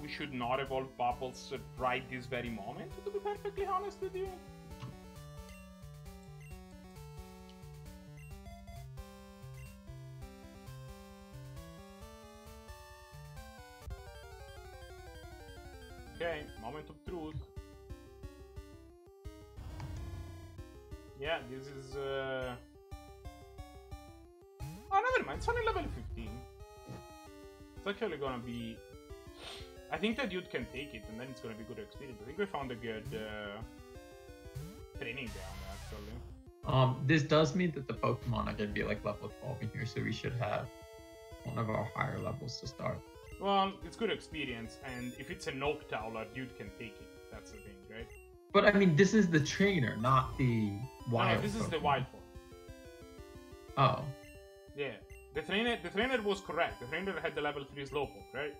We should not evolve Bubbles right this very moment, to be perfectly honest with you. Okay, moment of truth. Yeah, this is. Uh... It's only level 15. It's actually gonna be. I think that dude can take it, and then it's gonna be good experience. I think we found a good uh... training ground actually. Um, this does mean that the Pokemon are gonna be like level 12 in here, so we should have one of our higher levels to start. Well, it's good experience, and if it's a Noctowl, our dude can take it. That's the thing, right? But I mean, this is the trainer, not the wild. no, this is the Pokemon. wild form. Oh, Yeah. The trainer, the trainer was correct. The trainer had the level 3 Slowpoke, right?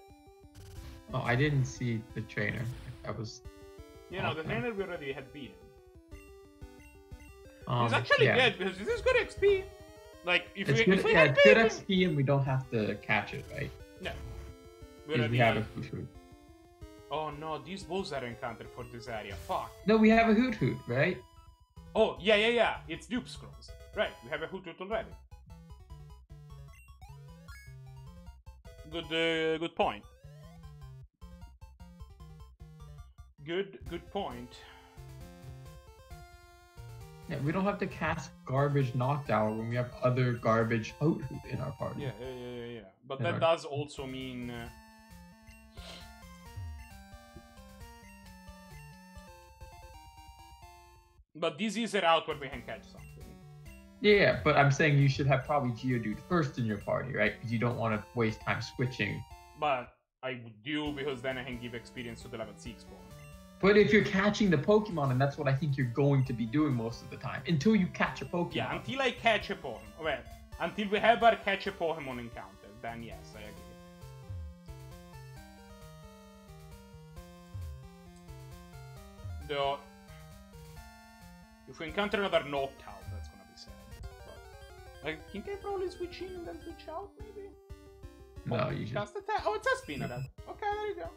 oh, I didn't see the trainer. I was. You know, the Okay. trainer we already had beaten. Um, it's actually yeah. good because this is good XP. Like, if It's we, good. if we Yeah, had good beaten- XP, and we don't have to catch it, right? No. We Because already we have a hoot hoot. Oh no, these bows are encountered for this area. Fuck. No, we have a hoot hoot, right? Oh, yeah, yeah, yeah. It's Dupes Clause. Right, we have a Hoot Hoot already. Good, uh, good point. Good, good point. Yeah, we don't have to cast garbage knockdown when we have other garbage hoot in our party. Yeah, yeah, yeah, yeah, yeah. But Yeah. that does also mean. Uh... But this is a route where we can catch something. Yeah, but I'm saying you should have probably Geodude first in your party, right? Because you don't want to waste time switching. But I would do because then I can give experience to the level 6 Pokemon. But if you're catching the Pokemon, and that's what I think you're going to be doing most of the time, until you catch a Pokemon. Yeah, until I catch a Pokemon. Well, until we have our catch a Pokemon encounter, then yes, I agree. Though, if we encounter another Noctowl, I think I probably switch in and then switch out, maybe? no, oh, you should. Cast attack. Oh, it's a Spinner. Okay, there you go.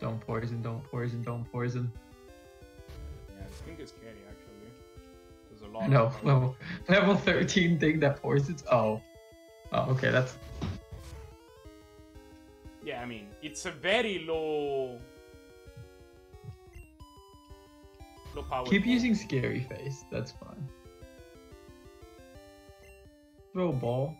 Don't poison, don't poison, don't poison. Yeah, this thing is scary, actually. There's a lot No, of... level level 13 thing that poisons. Oh, oh, okay, that's Yeah, I mean, it's a very low... Low power. keep ball. using scary face. That's fine. Throw a ball.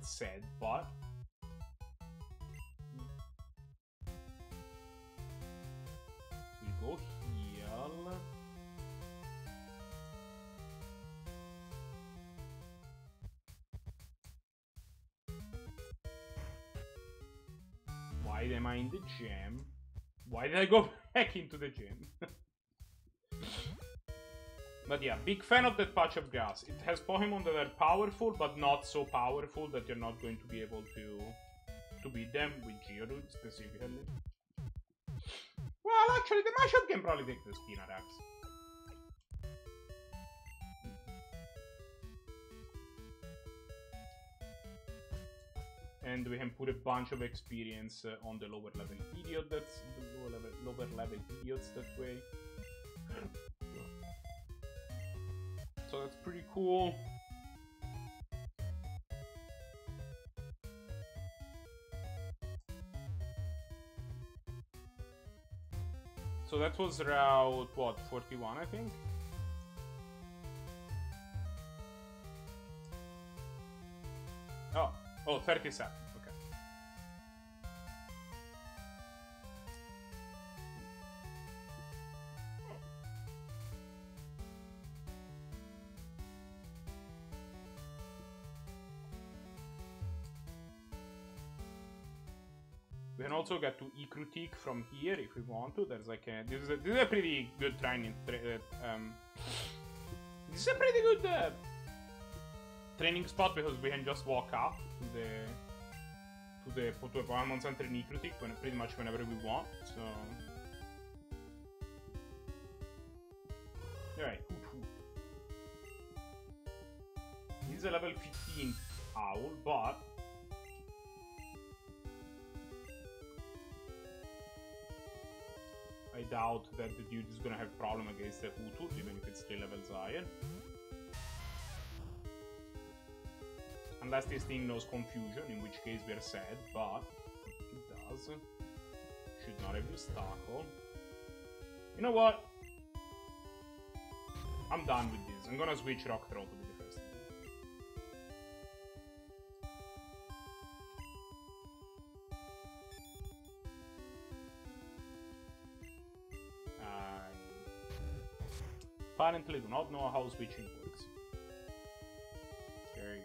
said, but... We go heal. Why am I in the gym? Why did I go back into the gym? but yeah, big fan of that patch of grass. It has Pokemon that are powerful, but not so powerful that you're not going to be able to to beat them with Geodude specifically. Well, actually, the mashup can probably take the Spinarak. and we can put a bunch of experience uh, on the lower level idiot that's the lower level, lower level idiots that way so that's pretty cool so that was route what 41 i think oh Oh, 37. Also get to Ecruteak from here if we want to. There's like a this is a, this is a pretty good training. Tra uh, um, this is a pretty good uh, training spot because we can just walk up to the to the to Pokemon Center in Ecruteak when pretty much whenever we want. So alright. He's a level 15 owl, but doubt that the dude is gonna have problem against the Hoothoot, even if it's 3 levels higher. Unless this thing knows confusion, in which case we're sad, but it does. Should not have used tackle. You know what? I'm done with this. I'm gonna switch Rock Throw to be apparently do not know how switching works. There you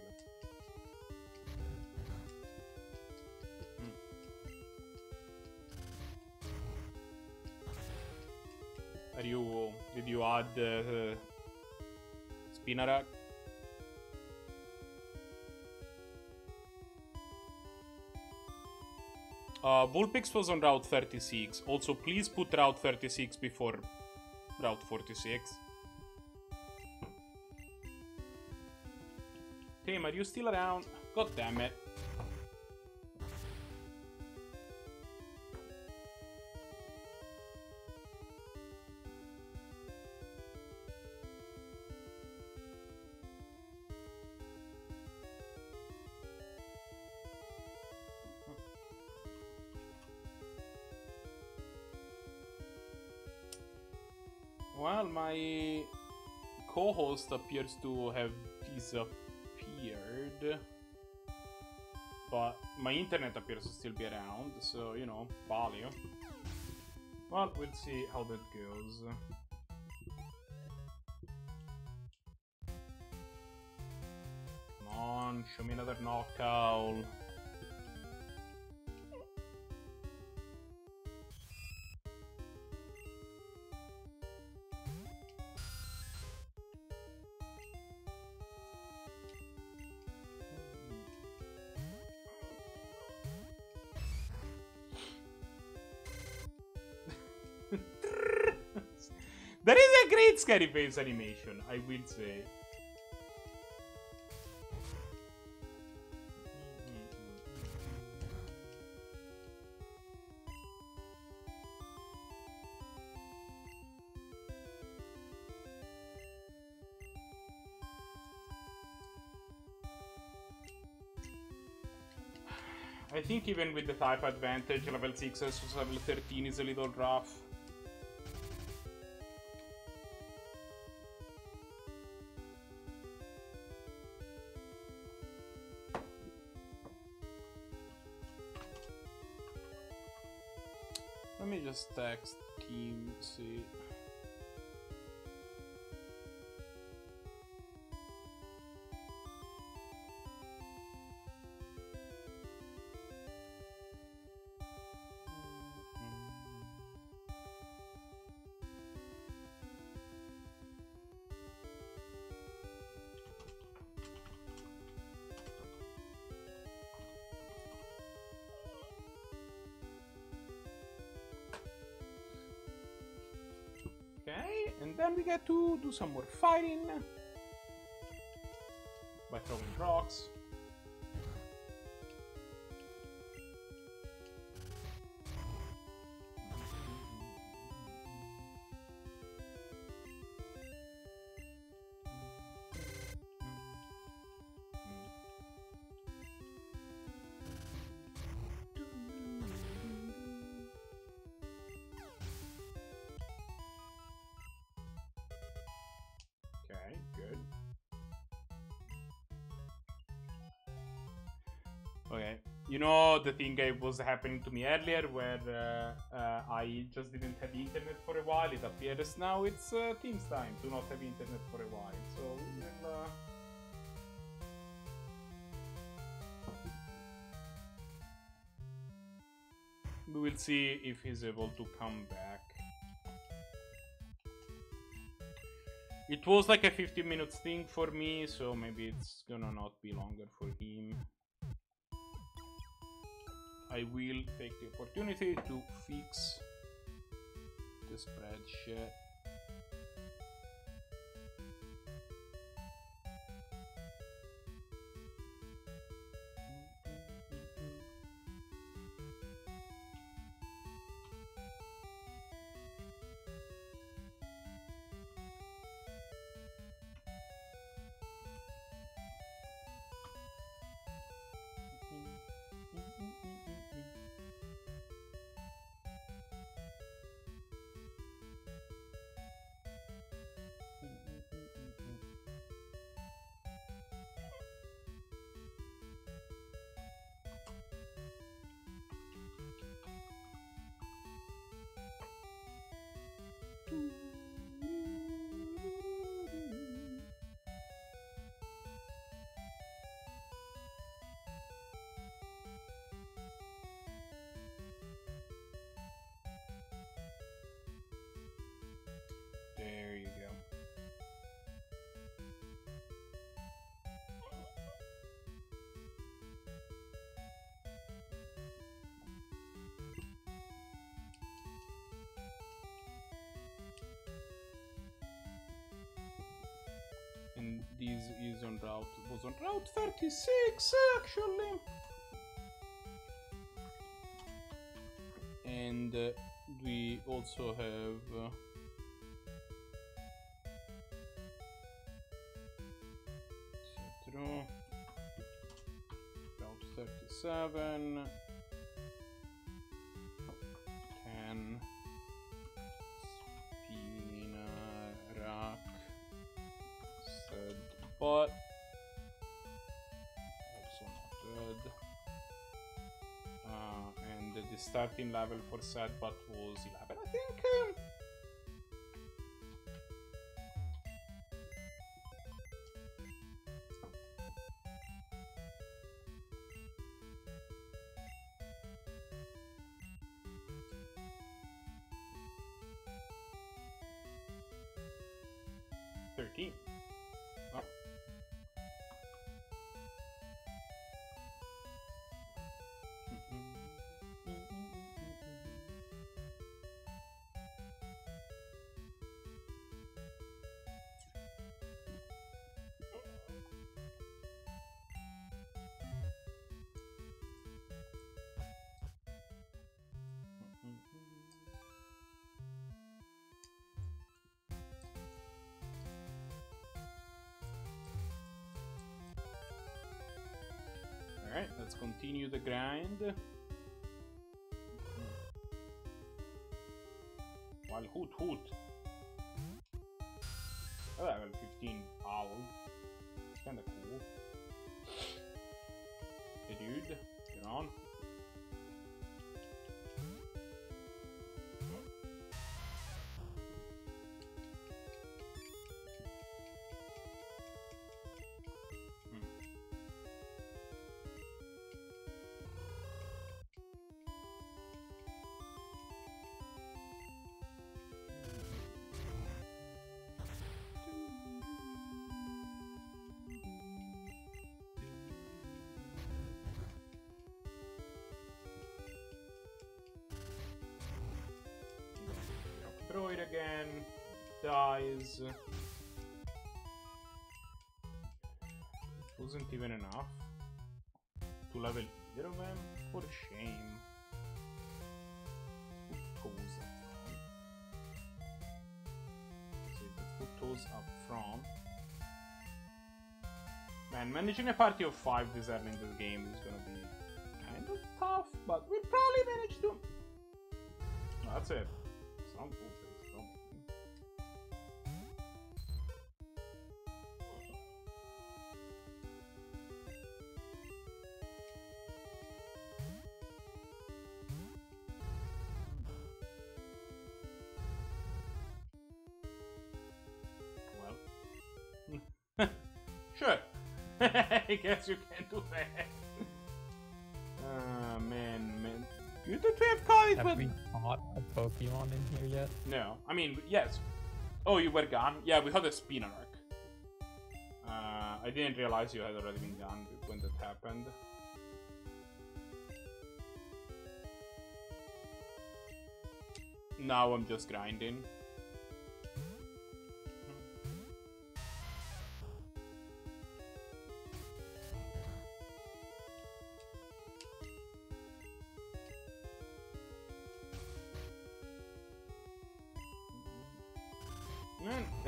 go. Are you... Did you add uh, Spinarak? Uh, Vulpix was on Route 36. Also, please put Route 36 before Route 46. Are you still around? God damn it. Well, my co-host appears to have disappeared. But my internet appears to still be around, so, you know, palio. Well, we'll see how that goes. Come on, show me another knockout. That is a great scary face animation, I will say. I think even with the type advantage, level 6 versus level 13 is a little rough. Text team, see. And then we get to do some more fighting by throwing rocks. The thing I was happening to me earlier where uh, uh, I just didn't have internet for a while. It appears now it's uh, Teams time to not have internet for a while. So we'll, we will see if he's able to come back. It was like a 15 minutes thing for me, so maybe it's gonna not be longer for him. I will take the opportunity to fix the spreadsheet. This is on route was on route 36 actually. And uh, we also have starting level for sad but was 11 let's continue the grind. While Hoot Hoot. A level 15 owl. It's kinda cool. Hey dude, get on. Throw it again. dies. It wasn't even enough to level either of them. A shame. Put toes up front. Toes up front. Man, managing a party of five this early in this game is gonna be kind of tough, but we'll probably manage to. That's it. Some cool I guess you can't do that. Ah, man, man. You did we have caught it Have with... we caught a Pokemon in here yet? No, I mean, yes. Oh, you were gone? Yeah, we had a Spinarak. Uh, I didn't realize you had already been gone when that happened. Now I'm just grinding.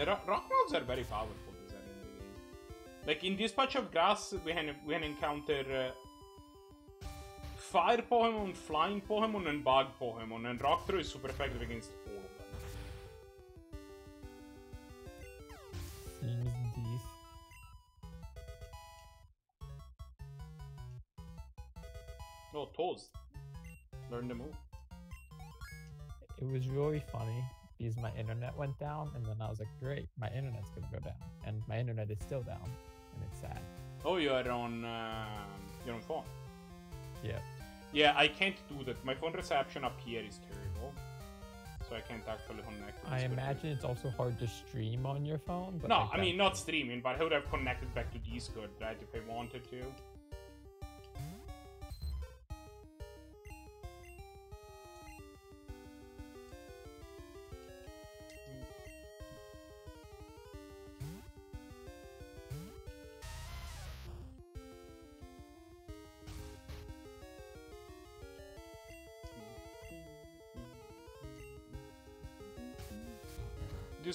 The ro- rock mobs are very powerful. Like in this patch of grass, we can we can encounter uh, fire Pokemon, flying Pokemon, and bug Pokemon, and rock throw is super effective against down, and then I was like, "Great, my internet's gonna go down," and my internet is still down, and it's sad. Oh, you're on uh, you're on phone. Yeah. Yeah, I can't do that. My phone reception up here is terrible, so I can't actually connect. to I imagine it's also hard to stream on your phone. But No, like I mean not streaming, but I would have connected back to Discord, right, if I wanted to.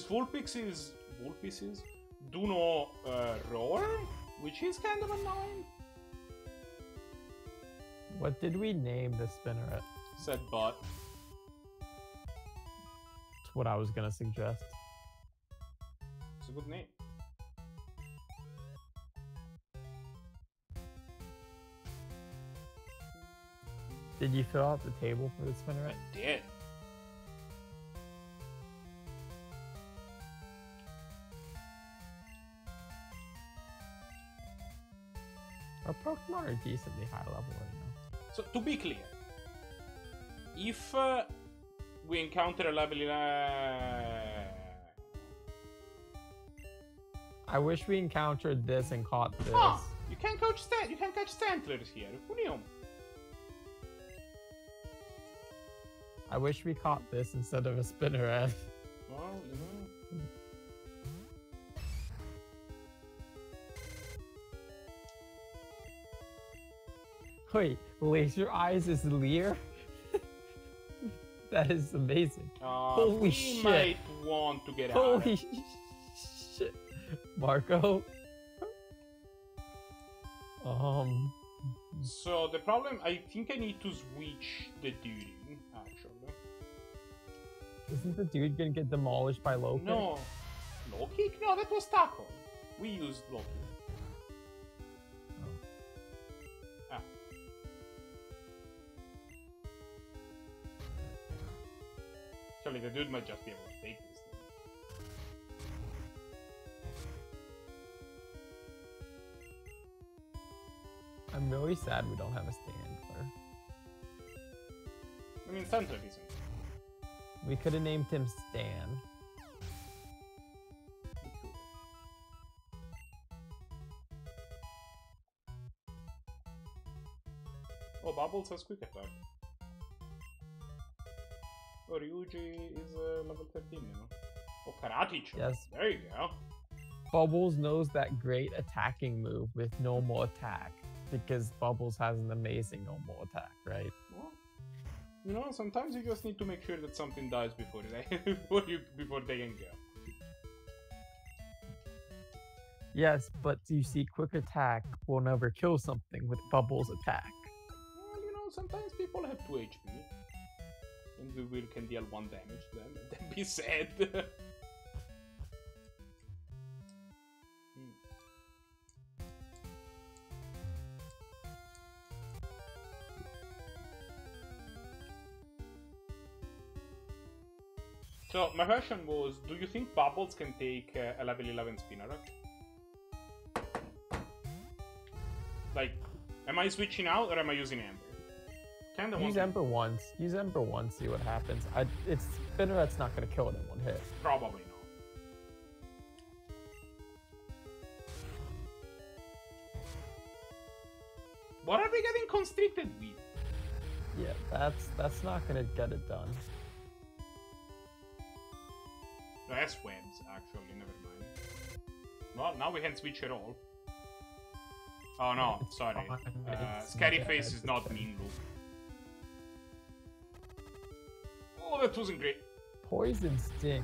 These Vulpixes, Vulpixes do no uh, roar, which is kind of annoying. What did we name the Spinarak? Said bot. It's what I was gonna suggest. It's a good name. Did you fill out the table for the Spinarak? Did. Pokemon are decently high level right now. So to be clear, if uh, we encounter a level 11, I wish we encountered this and caught this. oh, you can catch st- you can catch Stantlers here. Who knew? I wish we caught this instead of a Spinarak. Well, you know. Wait, Laser Eyes is Lear? that is amazing. Uh, Holy we shit. might want to get out. Holy shit. Marco? Um, So the problem, I think I need to switch the duty. Actually, isn't the dude gonna get demolished by Loki? no, low kick. No, that was Taco. We used low Actually, the dude might just be able to take this thing. I'm really sad we don't have a stand for. I mean, Sandra isn't. We could have named him Stan. Oh, Bubbles has quick attack. Oh, Ryuji is uh, level 13 now. Oh, karate chop. Yes. There you go. Bubbles knows that great attacking move with normal attack because Bubbles has an amazing normal attack, right? Well, you know, sometimes you just need to make sure that something dies before they before you before they can go. Yes, but you see, quick attack will never kill something with Bubbles attack. Well, you know, sometimes people have two HP, and we will can deal one damage to them, and then be sad. Hmm. So my question was, do you think Bubbles can take uh, a level 11 Spinarak? Like, am I switching out or am I using Ember? Kinda Use to- Ember once. Use Ember once. See what happens. I, it's Spinarak's not gonna kill it in one hit. Probably not. What are we getting constricted with? Yeah, that's that's not gonna get it done. No, that's webs, actually, never mind. Well, now we can switch it all. Oh no, sorry. Uh, Scary Face is not fine. Oh, that wasn't great. Poison Sting.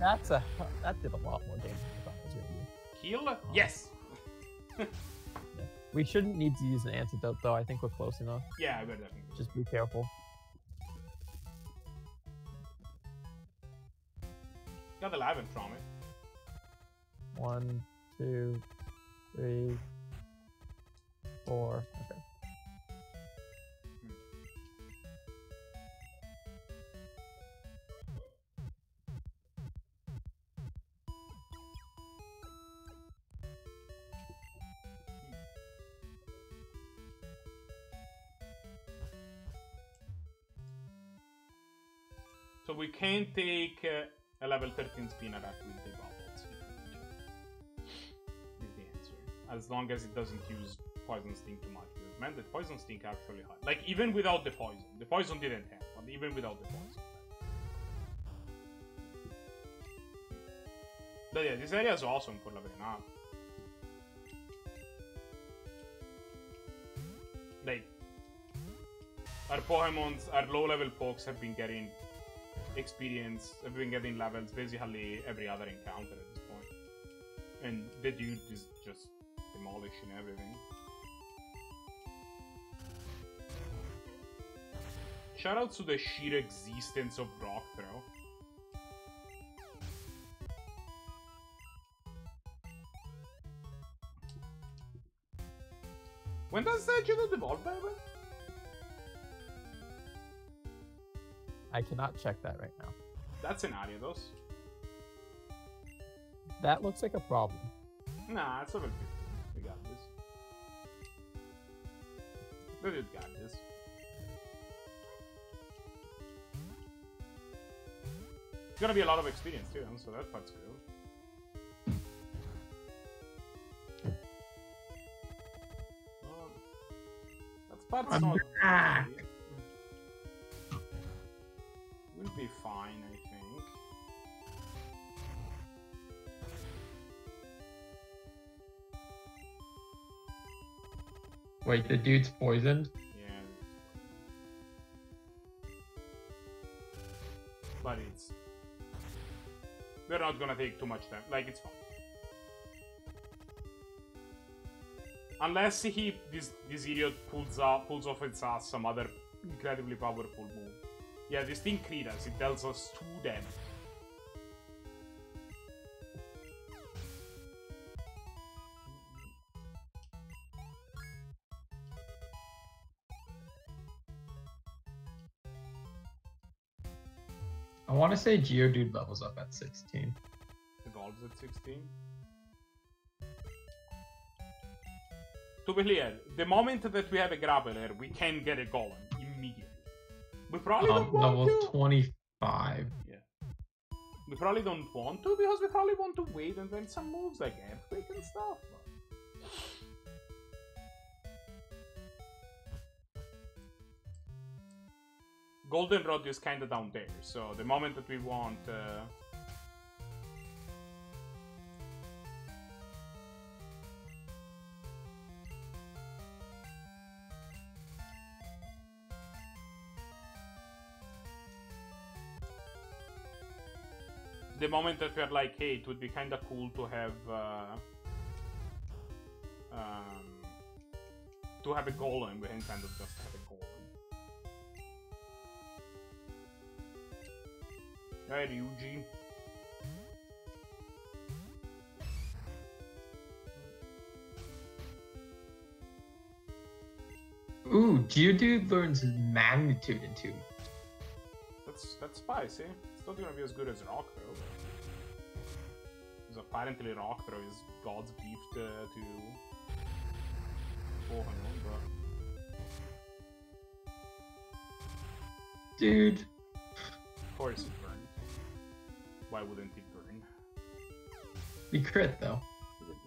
That's a that did a lot more damage than I thought it was gonna do. Heal? Yes! We shouldn't need to use an antidote though. I think we're close enough. Yeah, we're definitely. Just be careful. Got 11 from it. One, two, three, four. Okay. So we can take uh, a level 13 Spinarak with the bubbles. Is the answer. As long as it doesn't use Poison Sting too much. Man, the Poison Sting actually hard. Like even without the poison. The poison didn't help, but even without the poison. But yeah, this area is awesome for leveling up. Like our Pokemons, our low level pokes have been getting experience, I've been getting levels basically every other encounter at this point. And the dude is just demolishing everything. Shout out to the sheer existence of Rock Throw. When does Geodude evolve, by the way? I cannot check that right now. That's an Ariados. That looks like a problem. Nah, it's level 15. We got this. We just got this. It's gonna be a lot of experience too, so that part's cool. Well, That's part's I'm not be fine, I think. Wait, the dude's poisoned. Yeah. But it's. We're not gonna take too much time. Like, it's fine. Unless he, this, this idiot pulls up, pulls off its ass some other incredibly powerful move. Yeah, this thing crit us. It deals us 2 damage. I want to say Geodude levels up at 16. Evolves at 16. To be clear, the moment that we have a grappler, we can get a golem. We probably Um, don't want level to. 25. Yeah. We probably don't want to because we probably want to wait and then some moves like earthquake and stuff. But... Goldenrod is kind of down there, so the moment that we want, uh... the moment that we're like, hey, it would be kind of cool to have uh, um, to have a golem, we can kind of just have a golem. Hey, Ryuji. Ooh, Geodude learns magnitude in two. That's that's spicy. It's not gonna be as good as Rock though. Because apparently Rock Throw is God's gift uh, to Pokemon, but Dude, of course it burned. Why wouldn't it burn? we crit though.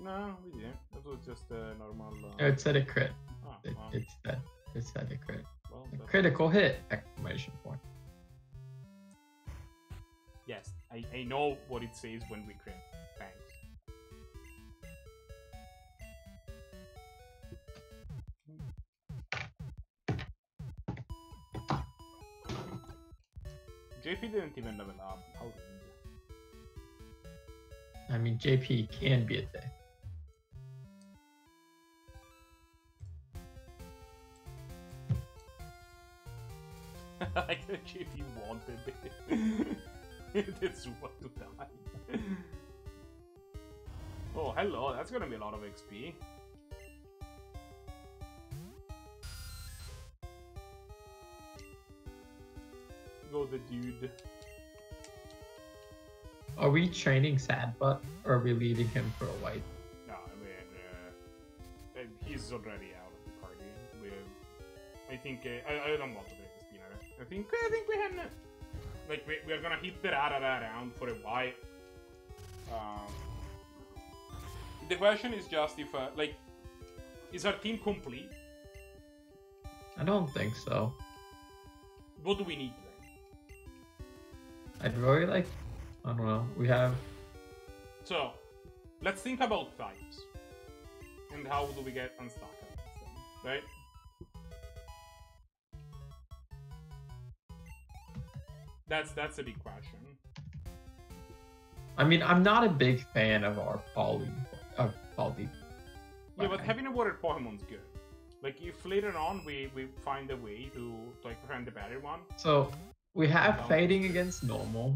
No, we didn't. That was just a normal. No, Uh, it said a crit. oh, It, well, it said it said a crit. well, A critical hit! Exclamation point. Yes, I, I know what it says when we crit. JP didn't even level up. How rude. I mean, JP can be a thing. I the JP wanted it. Tetsuba to die. oh, hello. That's gonna be a lot of XP. Go the dude. Are we training Sad Sadbutt or are we leaving him for a white? No, I mean, uh, he's already out of the party. We, I think uh, I, I don't want to play this dinner. I think I think we can, uh, like, we, we are gonna hit the rara around for a while. Um, the question is just if, uh, like, is our team complete? I don't think so. What do we need? I'd really like. I don't know. We have. So, let's think about types and how do we get unstuck right? That's that's a big question. I mean, I'm not a big fan of our poly. Of poly. Yeah, but having a water Pokemon's good. Like if later on we we find a way to, to like find the better one. So we have No. fighting against normal.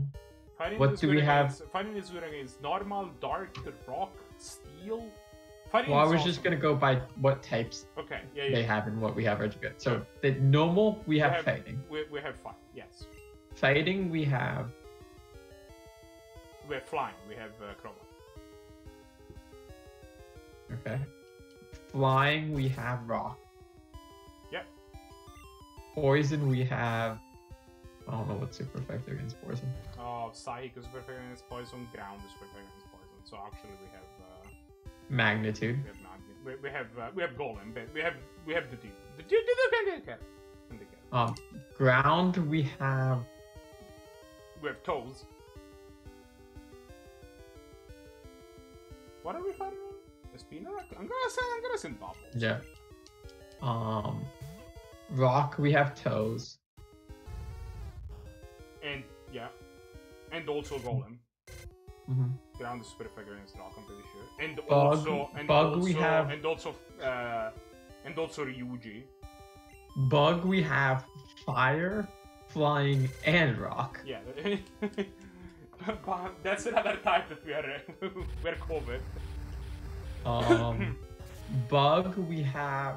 Fighting What do we have? Fighting is good against normal, dark, rock, steel. Fighting Well, I was just gonna go by what types Okay, yeah, yeah. they have and what we have already good. So the normal we have have- fighting. We, we have fight. Yes, Fighting we have we have flying. We have uh, Chroma. okay. Flying we have rock. Yep. Poison we have. I don't know what's super effective against poison. Oh, Psychic is perfect against poison. Ground is perfect against poison. So actually, we have uh, Magnitude. we have Magnet. We, we have uh, we have Golem. But we have we have the dude. The dude, the dude can get it. Can get it. Um, ground we have We have Toes. What are we fighting? A spinner? I'm gonna send. I'm gonna send Bubbles. yeah. Um, rock we have toes. And yeah, and also Golem. hmm Ground is perfect against Rock. I'm pretty sure. And Bug- also and bug also we have- and also uh and also Ryuji. Bug we have fire, flying, and rock. Yeah. but that's another type that we are we're covered. Um, bug we have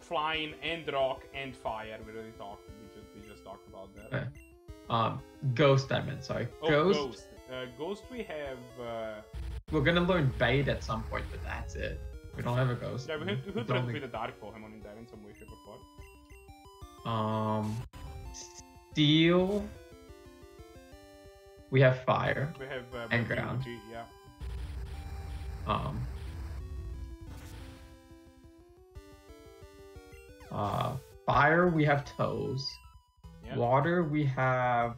Flying and rock and fire. We already talked. We just we just talked about that. Okay. um ghost. I meant sorry. Oh, ghost. Ghost. Uh, Ghost, we have. Uh, We're gonna learn bait at some point, but that's it. We don't have a ghost. yeah, we could, we could It's try only- with a dark Pokemon in there in some way, shape, or form. Um, steel. We have fire. We have. Uh, And Ryuji, ground. Yeah. Um. Uh, fire. We have toes. Yeah. Water. We have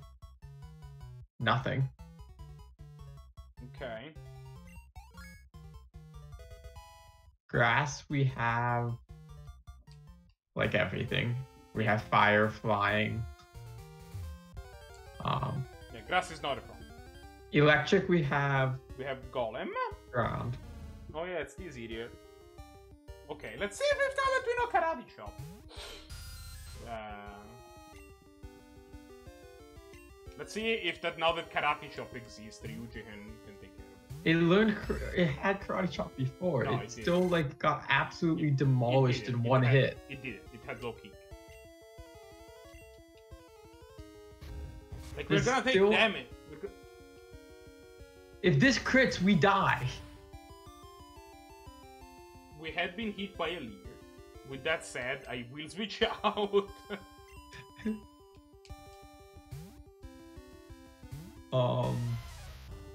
nothing. Okay. Grass. We have like everything. We have fire, flying. Um, Yeah, grass is not a problem. Electric, we have We have Golem. ground. Oh yeah, it's this idiot. Okay, let's see if now that we know Karate Chop. Uh, let's see if that now that Karate Chop exists, Ryuji can, can take care of it. It learned, it had karate chop before. No, it it still like got absolutely It demolished it. in one had- hit. It did it. Had low kick. Like we're gonna take still- damage. Go- If this crits, we die. we had been hit by a leader. With that said, I will switch out. Um,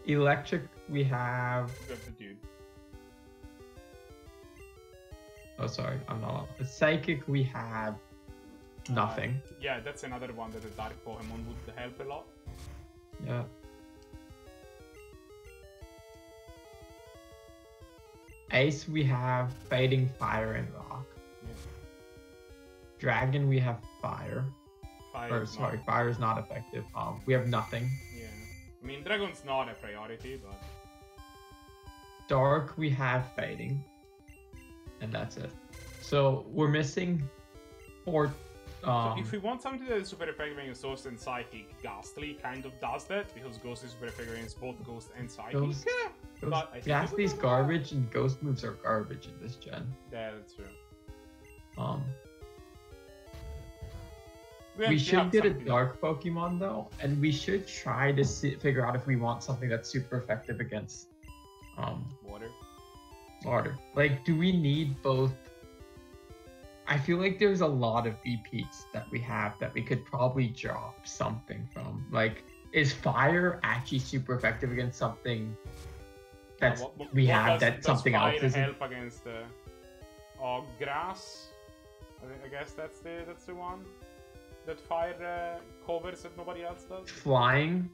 electric, we have. Dude. Oh, sorry, I'm not. Psychic, we have nothing. Yeah, that's another one that a dark Pokemon would help a lot. Yeah. Ace, we have fading fire and rock. Yeah. Dragon, we have fire. Fire Or sorry, not- fire is not effective. Um, we have nothing. I mean, Dragon's not a priority, but Dark, we have fighting. and that's it. So we're missing four. so Um, if we want something that is super effective against Ghost and Psychic, Gastly kind of does that because Ghost is super effective against both Ghost and Psychic. Ghost- Yeah, Ghost, but I Gastly's garbage, and Ghost moves are garbage in this gen. yeah, that's true. Um, We, we should get a dark Pokemon though, and we should try to see, figure out if we want something that's super effective against um water. water. Like, do we need both? I feel like there's a lot of VPs that we have that we could probably drop something from. Like, is fire actually super effective against something that's what- what- we what have does- that does something fire else isn't? help against the uh, grass. I, thi- I guess that's the that's the one that fire uh, covers that nobody else does. Flying,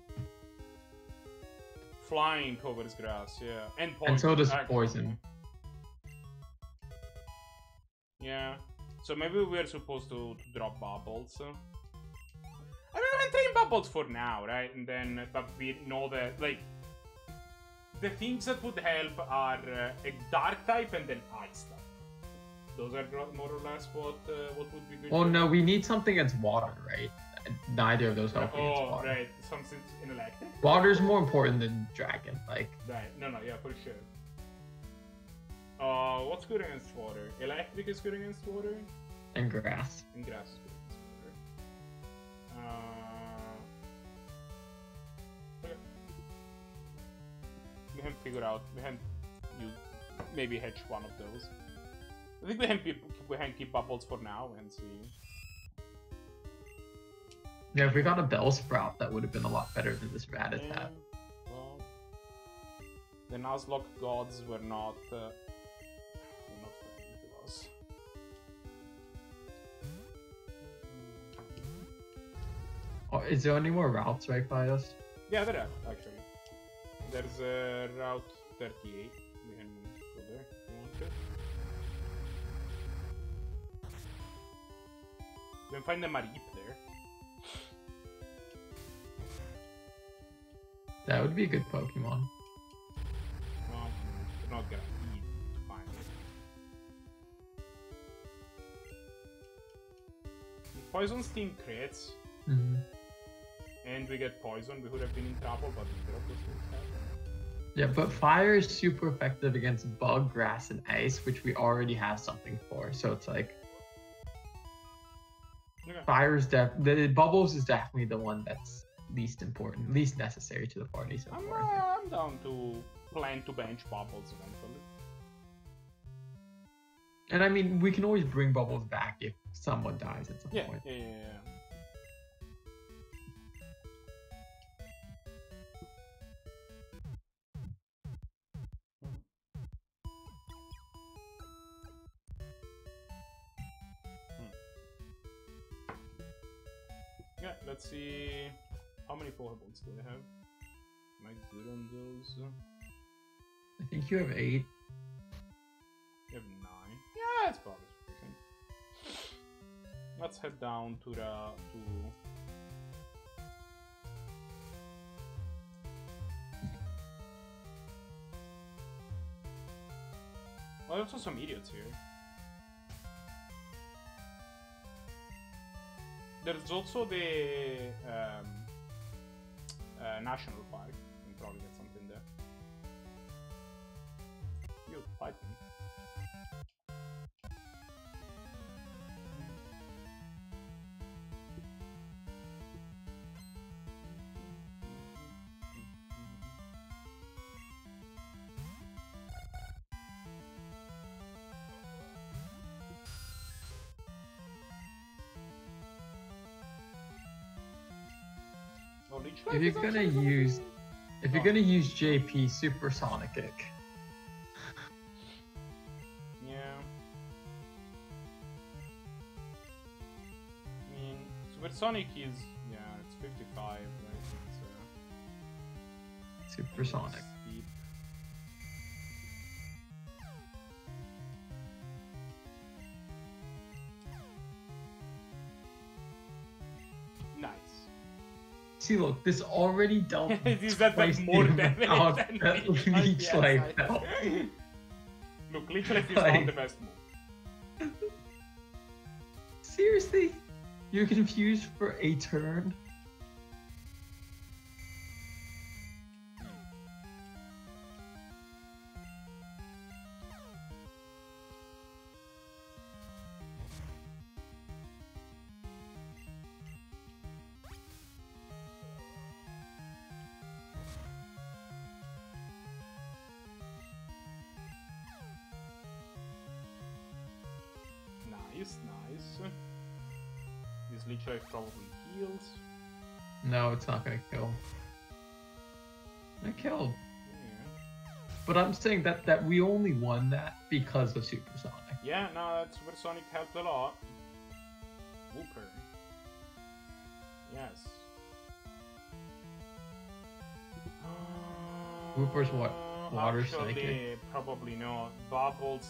Flying covers grass, yeah, and poison. and so does actually. poison. Yeah, so maybe we're supposed to, to drop bubbles. I mean, can train bubbles for now, right? And then, but we know that like the things that would help are uh, a dark type and an ice type. Those are more or less what uh, what would be good. Oh no, we need something that's water, right? Neither of those help against Oh, water. right, something in electric. Water's more important than dragon. Like, Right, no, no, yeah, for sure. Uh, what's good against water? Electric is good against water, and grass. and grass is good against water. Uh, okay. We can figure out. We haven't. you maybe hedge one of those. I think we can keep we can keep bubbles for now and see. Yeah, if we got a Bellsprout, that would have been a lot better than this Rattata. Yeah, well, the Nuzlocke gods were not uh, were not to us. Oh, is there any more routes right by us? Yeah, there are actually. There's uh, Route 38. We can find the Mareep there. That would be a good Pokemon. Well, not guaranteed to find it. Poison Sting crits Mhm. and we get poisoned, we would have been in trouble, but neither of those things happened. Yeah, but fire is super effective against bug, grass, and ice, which we already have something for. So it's like Okay. fire is def the bubbles is definitely the one that's least important, least necessary to the party so I'm, uh, far. I'm down to plan to bench bubbles eventually. And I mean, we can always bring bubbles back if someone dies at some Yeah, point. yeah, yeah, yeah. let's see how many power do I have? Am I good on those? I think you have eight. You have nine. Yeah, it's probably sufficient. Let's head down to the to Oh, there's also some idiots here. There's also the um, uh, national park. You can probably get something there. You Oh, Leech Life If you're gonna use- If you're Oh. gonna use JP Supersonic Kick, Yeah. I mean, Supersonic is yeah, it's 55, right? It's, uh, Supersonic. See, look, this already dealt like twice more damage than that Leech Life? Leech Yes, Life I- Look, Leech Life is not the best move. Seriously? You're confused for a turn? Probably heals. No, it's not gonna kill. It killed. Yeah. But I'm saying that that we only won that because of Supersonic. Yeah, no, that Supersonic helped a lot. Wooper. Yes. Wooper's what? Uh, Water actually, psychic? Probably not. Bubbles.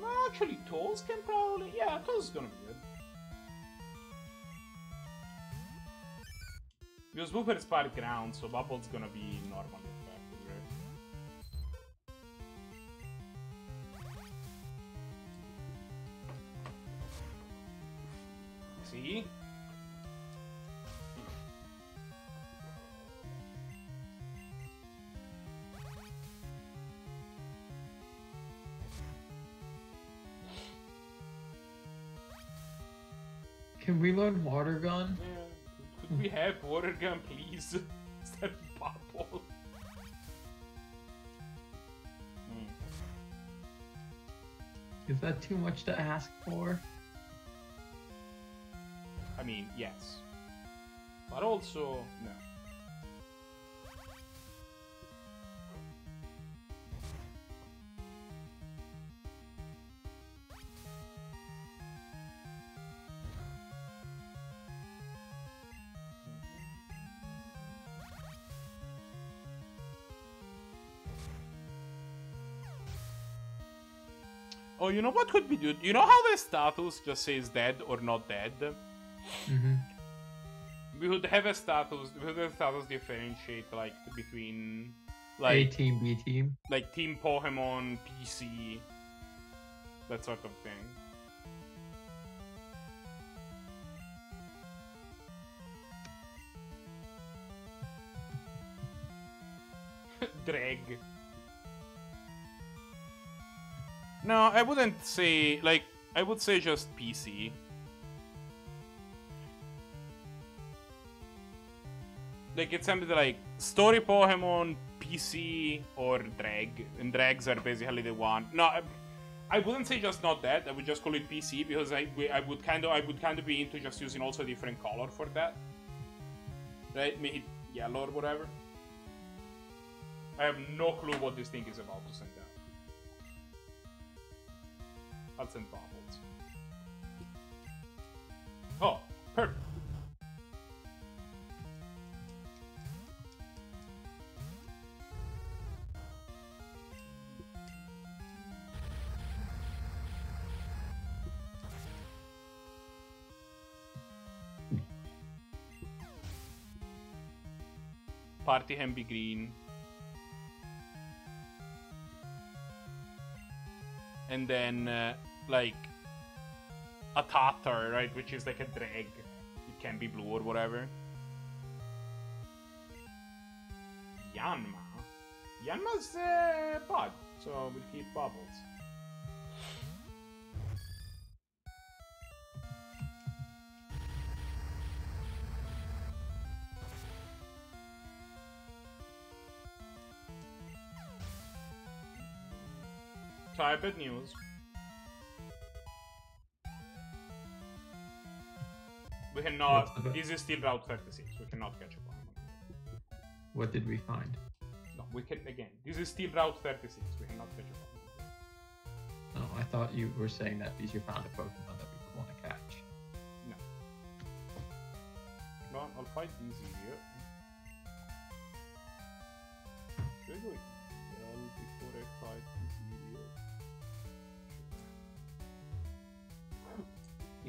No, actually, Toes can probably. Yeah, Toes is gonna be good. Because Wooper is part ground, so Bubble's gonna be right? See? Can we learn Water Gun? We have water gun, please? Instead of bubble. Hmm. Is that too much to ask for? I mean, yes. But also, no. You know what could be good? You know how the status just says dead or not dead? Mm-hmm. We would have a status. We would have a status differentiate like between like A team, B team. like Team Pokemon, PC, that sort of thing. Drag. No, I wouldn't say like I would say just PC. Like it's something like story Pokemon, PC, or drag, and drags are basically the one. No, I, I wouldn't say just not that. I would just call it PC because I I would kind of I would kind of be into just using also a different color for that. Right, it yellow or whatever. I have no clue what this thing is about to send out. I'll send bubbles. Oh, perfect. Party can be green. And then uh, like a Tatar, right, which is like a drag. It can be blue or whatever. Yanma. Yanma's uh, bud, so we'll keep bubbles. I news. We cannot. This is still Route 36. We cannot catch up on. What did we find? No, we can again. This is still Route 36. We cannot catch up on. Oh, I thought you were saying that because you found a Pokemon that we would want to catch. No. Well, I'll fight these here. Should I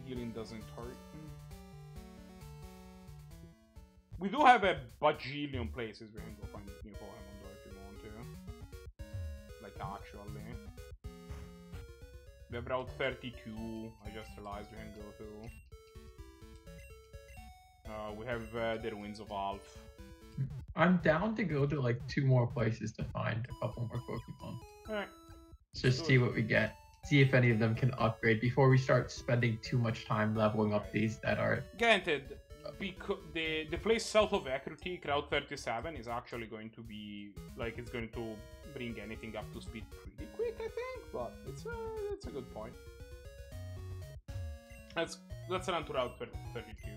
healing doesn't hurt. We do have a bajillion places we can go find new Pokemon though if you want to. Like actually. We have Route 32, I just realized we can go to. Uh, we have uh, the ruins of Alph. I'm down to go to like two more places to find a couple more Pokemon. Alright. Let's just see what we get. See if any of them can upgrade before we start spending too much time leveling up these that are. Granted, because the the place south of Ecruteak, Route 37, is actually going to be like it's going to bring anything up to speed pretty quick, I think. But it's a it's a good point. Let's let's run to Route 32.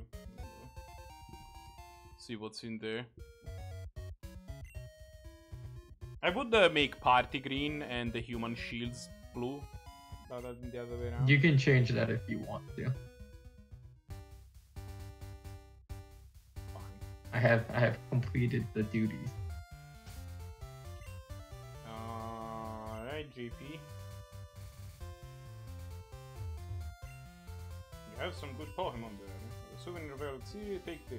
See what's in there. I would uh, make party green and the human shields blue, rather than the other way around. You can change that if you want to. Fine. I have I have completed the duties. Alright, JP. You have some good Pokemon there. The souvenir available City, take this.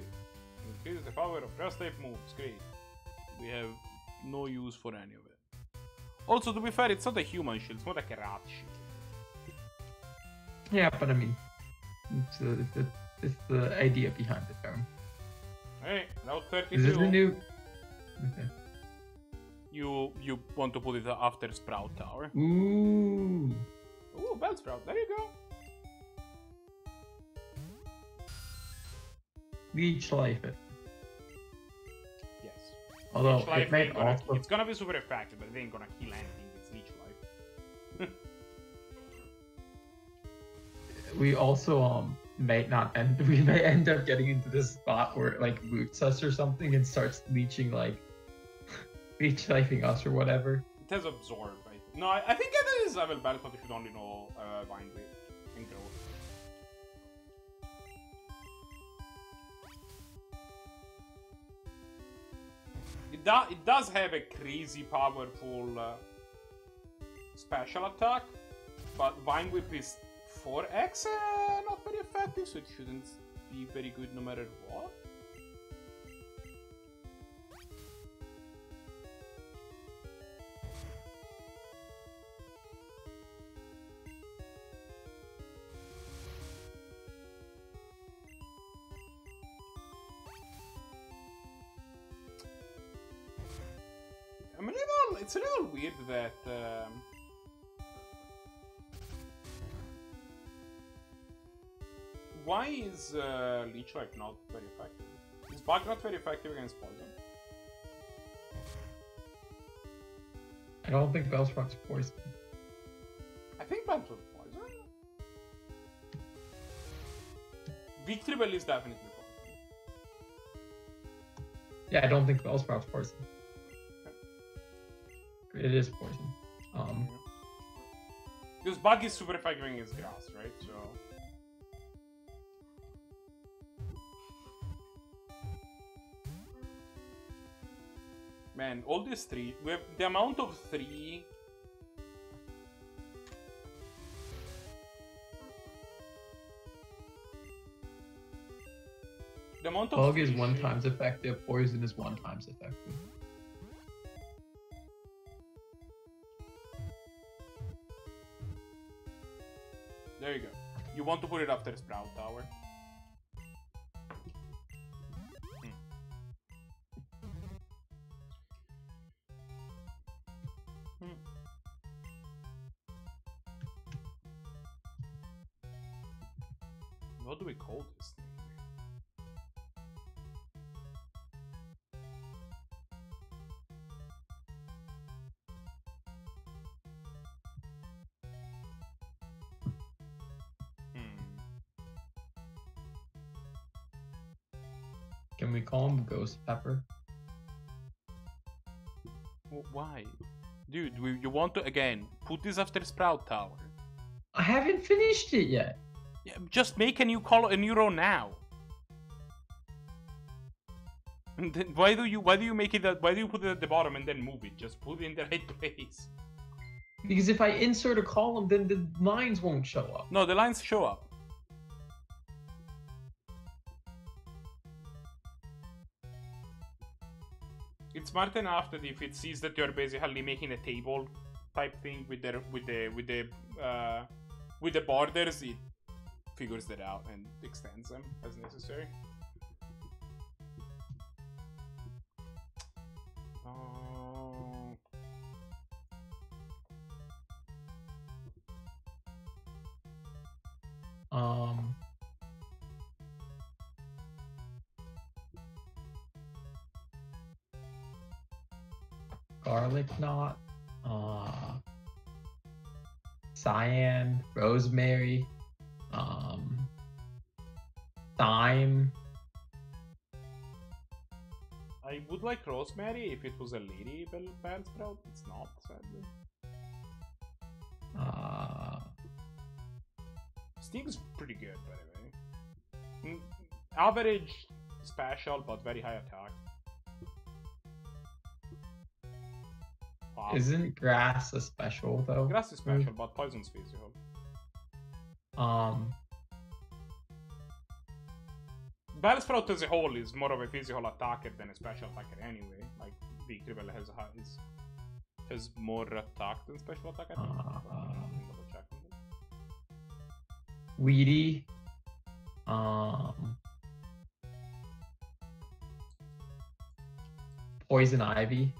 Increase the power of grass type moves. Great. We have no use for any of it. Also, to be fair, it's not a human shield, it's more like a rat shield. Yeah, but I mean, it's, it's, the, it's the idea behind the term. Hey, Route Is this 32. the new? Okay. You you want to put it after Sprout Tower. Ooh. Ooh, Bellsprout, there you go. Leech life it. Yes. Although it may gonna, also it's gonna be super effective, but it ain't gonna kill anything. It's Leech Life. we also um may not end we may end up getting into this spot where it, like roots us or something and starts leeching like leech lifing us or whatever. It has absorb. I think. No, I, I think it is level balance, but if you should only know uh, Whip and Growth. It, do, it does have a crazy powerful uh, special attack, but Vine Whip is 4x uh, not very effective, so it shouldn't be very good no matter what. I'm a little. It's a little weird that. Um, why is uh, Leech Life not very effective? Is Bug not very effective against poison? I don't think Bellsprout's poison. I think was poison. Victreebel is definitely poison. Yeah, I don't think Bellsprout's poison. It is poison. Um, Because Bug is super effective against grass, right? So. Man, all these three. We have the amount of three. The amount of Bug is one shit- times effective. Poison is one times effective. There you go. You want to put it after Sprout Tower. Ghost Pepper? Why? Dude, we, you want to, again, put this after Sprout Tower. I haven't finished it yet. Yeah, just make a new color, a new row now. And then why do you why do you make it at, why do you put it at the bottom and then move it? Just put it in the right place. Because if I insert a column, then the lines won't show up. No, the lines show up. Smart enough that if it sees that you're basically making a table type thing with the with the with the uh, with the borders, it figures that out and extends them as necessary. Um. Garlic knot, uh, cyan, rosemary, um, thyme. I would like rosemary if it was a lady bell bell sprout. It's not, sadly. Uh, Sting's pretty good, by the way. Mm, Average special, but very high attack. Isn't grass a special though? Grass is special, but poison's physical. Um, Bellsprout as a whole is more of a physical attacker than a special attacker anyway. Like, Victreebel has, a, is, has more attack than special attack, I think. Uh, Let me double check on this. weedy. Um, poison ivy.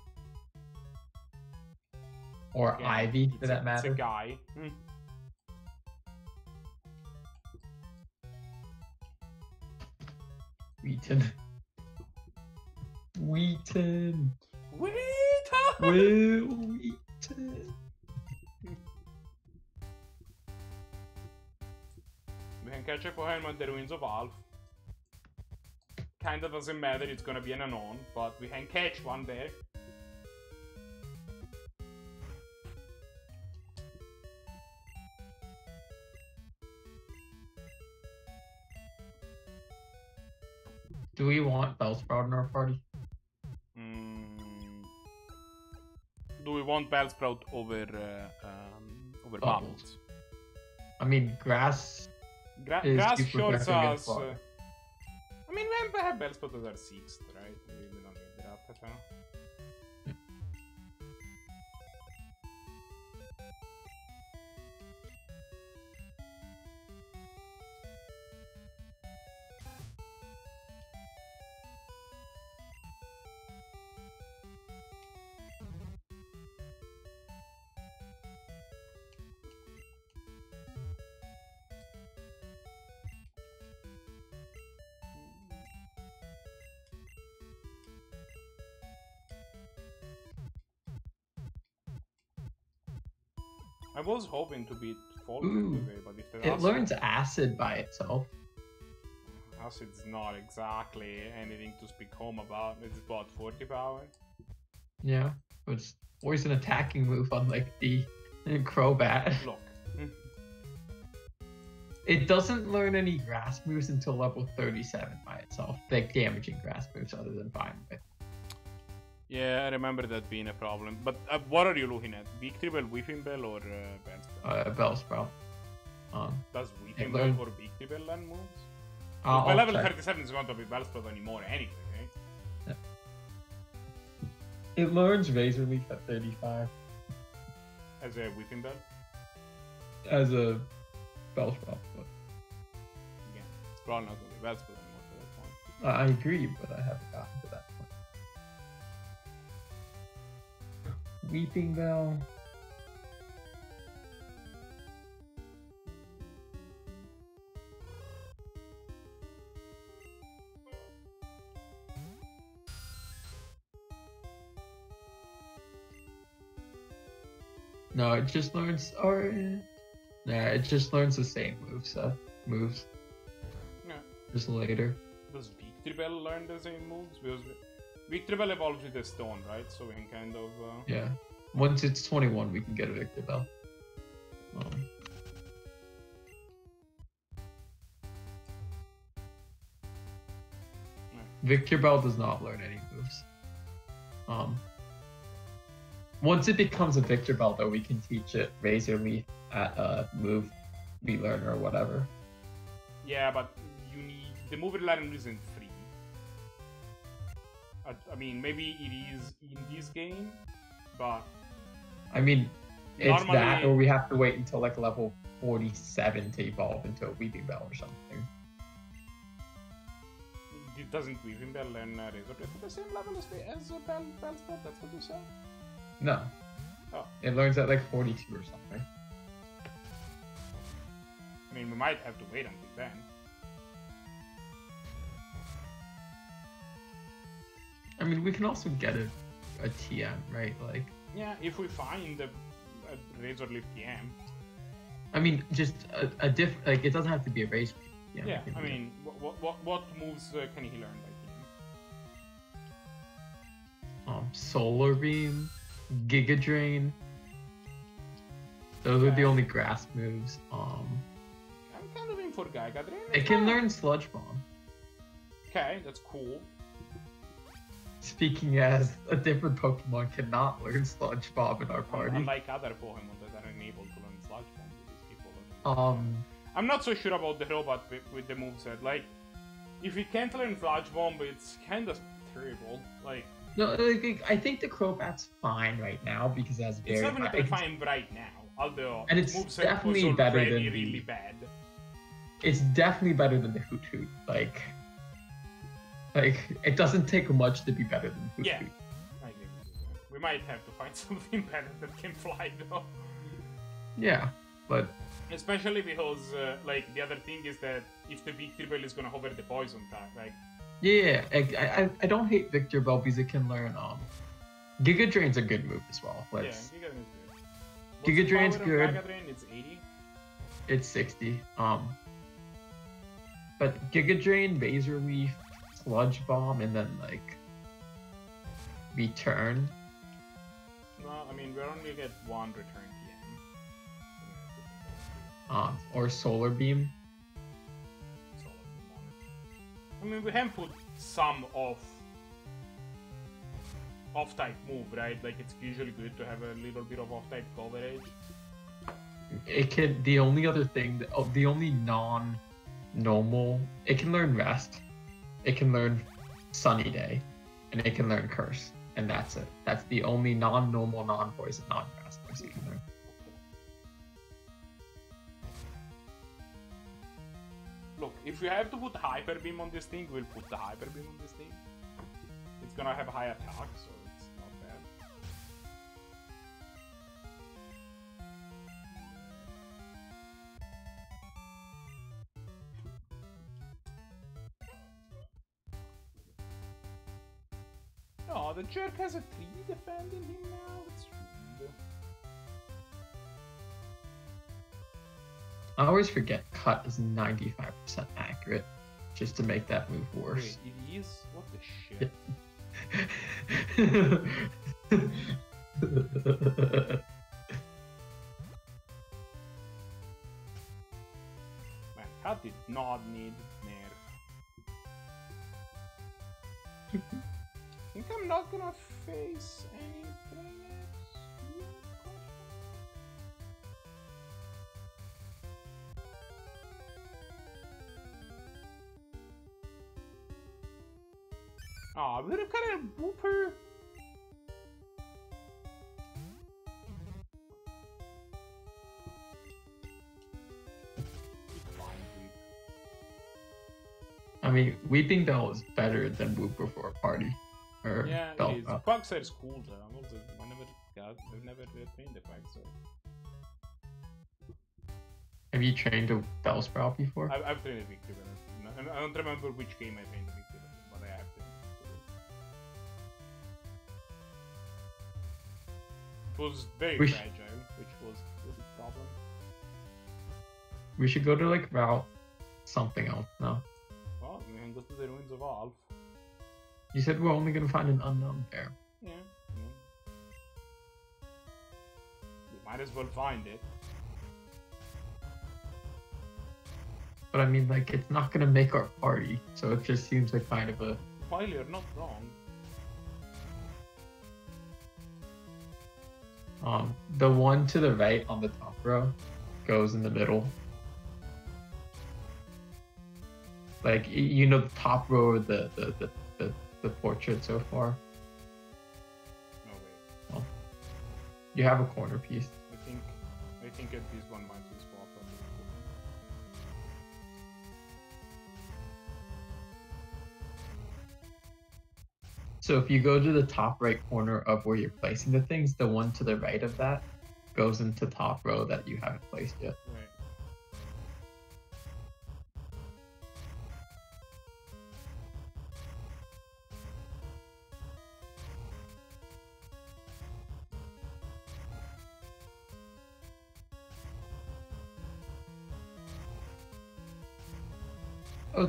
Or Yeah, ivy, it's for a- that It's matter. a guy. Hmm. Wheaton. Wheaton. Wait! Wil Wheaton. We can catch a Pokemon the Ruins of Alph. Kinda doesn't matter, it's gonna be an unknown, but we can catch one there. Do we want Bellsprout in our party? Mm. Do we want Bellsprout over uh, um, over Bubbles. Bubbles? I mean, grass. Gra- grass shows us. Uh. I mean, we have Bellsprout as our sixth, right? We, don't need that. But, uh, I was hoping to beat today, mm. but if It acid- learns acid by itself. acid's not exactly anything to speak home about. It's about 40 power. Yeah. But it's always an attacking move, unlike the Crobat. Look, It doesn't learn any grass moves until level 37 by itself. Like damaging grass moves other than Vine Whip. Yeah, I remember that being a problem. But uh, what are you looking at? Victreebel, Weepinbell, or uh, Bellsprout? Uh, Bellsprout. Um, Does Whipping it Bell learned- or Victreebel land moves? I'll, By level check. 37 is going to be Bellsprout anymore anyway, right? It learns Razor Leaf at 35 As a Weepinbell? as a Bellsprout, but Again, it's probably not gonna be Vesper anymore for that point. I agree, but I haven't gotten to that Weepinbell. No, it just learns. Or yeah, it just learns the same moves. Uh, moves Yeah. just later. Does bell learn the same moves? Because Victreebel evolves with a stone, right? So we can kind of. Uh... Yeah. Once it's 21, we can get a Victreebel. Um, Victreebel does not learn any moves. Um, once it becomes a Victreebel, though, we can teach it Razor Leaf at a move we learn or whatever. Yeah, but you need the move learn isn't free. I, I mean, maybe it is in this game, but I mean, it's that, or we have to wait until like level 47 to evolve into a Weepinbell or something. it doesn't Weepinbell learn uh, Razor Blade at the same level as, the- as uh, Bell Bellsprout. That's what you said. No. Oh. It learns at like 42 or something. I mean, we might have to wait until then. I mean, we can also get a, a TM, right? Like, Yeah, if we find a, a Razor Leaf TM. I mean, just a, a diff. Like, it doesn't have to be a race. TM. Yeah, can I mean, what what what moves uh, can he learn by TM? um, Solar Beam, Giga Drain. Those are the only grass moves. Um, I'm kind of in for Giga Drain. it can learn Sludge Bomb. Okay, that's cool. Speaking as a different Pokemon cannot learn Sludge Bomb in our party. Unlike other Pokemon that are unable to learn Sludge Bomb these people. Um, I'm not so sure about the robot with, with the moveset. Like, if it can't learn Sludge Bomb, it's kind of terrible. Like, no, like, I think the Crobat's fine right now because it has very it's definitely fine right now. Although, And it's definitely better than the- really bad. it's definitely better than the Hoothoot. Like, like it doesn't take much to be better than Hoot Yeah. I agree. We might have to find something better that can fly though. Yeah, but Especially because, uh, like, the other thing is that if the Victreebel is gonna hover the poison type, like, yeah, I, I, I don't hate Victreebel because it can learn. Um, Giga Drain's a good move as well. yeah, Let's, Giga Drain's good. Giga Drain's good. Giga Drain? It's 80. it's sixty. Um, but Giga Drain, Razor Leaf, Sludge Bomb, and then like return. Well, I mean, we only get one return TM. Um, or Solar Beam. I mean, we have put some off off type move, right? Like it's usually good to have a little bit of off type coverage. It can. The only other thing, that, oh, the only non-normal, it can learn Rest. It can learn Sunny Day, and it can learn Curse, and that's it. That's the only non-normal, non-poison, non-grass moves it can learn. Look, if we have to put hyper beam on this thing, we'll put the hyper beam on this thing. It's gonna have high attack, so Oh, the jerk has a 3 defending him now? That's rude. I always forget Cut is 95% accurate, just to make that move worse. Wait, it is? What the shit? Man, Cat did not need nerf. I think I'm not gonna face anything Aw, oh, we would've got a booper! I mean, weeping doll is better than Wooper for a party. Or Yeah, it is. uh, Quagsire is cool though. I'm also, I never got, I've never trained the Quagsire. have you trained a Bellsprout before? I've, I've trained a Victory, but I, I don't remember which game I trained a Victory, but I have trained it. It was very We fragile, which was a problem. We should go to like route something else. now. Well, we can go to the ruins of Alph. You said we're only gonna find an unknown there. Yeah, yeah. We might as well find it. But I mean, like, it's not gonna make our party, so it just seems like kind of a. While you're not wrong. Um, the one to the right on the top row goes in the middle. Like you know, the top row of the the the, the, the portrait so far. No way. Oh. You have a corner piece. I think I think at this one might be on. So if you go to the top right corner of where you're placing the things, the one to the right of that goes into top row that you haven't placed yet. Right.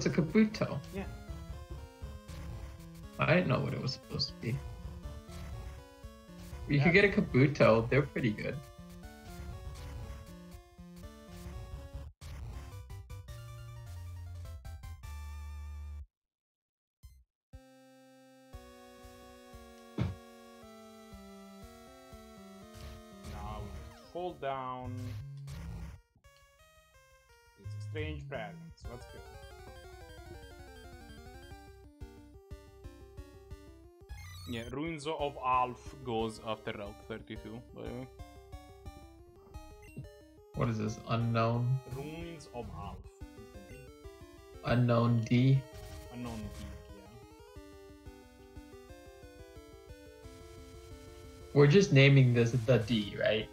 It's a Kabuto. Yeah. I didn't know what it was supposed to be. You Yeah. could get a Kabuto. They're pretty good. Yeah, of Alph goes after Route 32, by the way. What is this? Unknown. Ruins of Alph. Unknown D. Unknown peak, yeah. We're just naming this the D, right?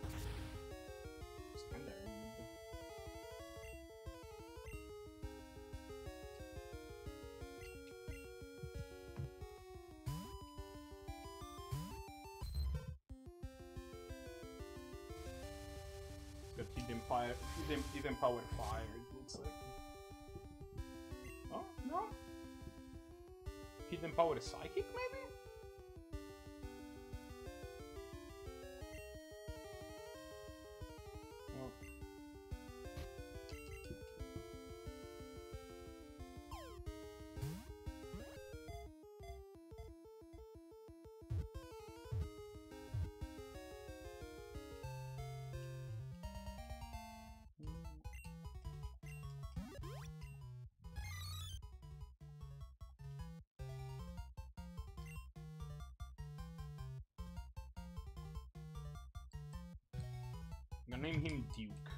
Duke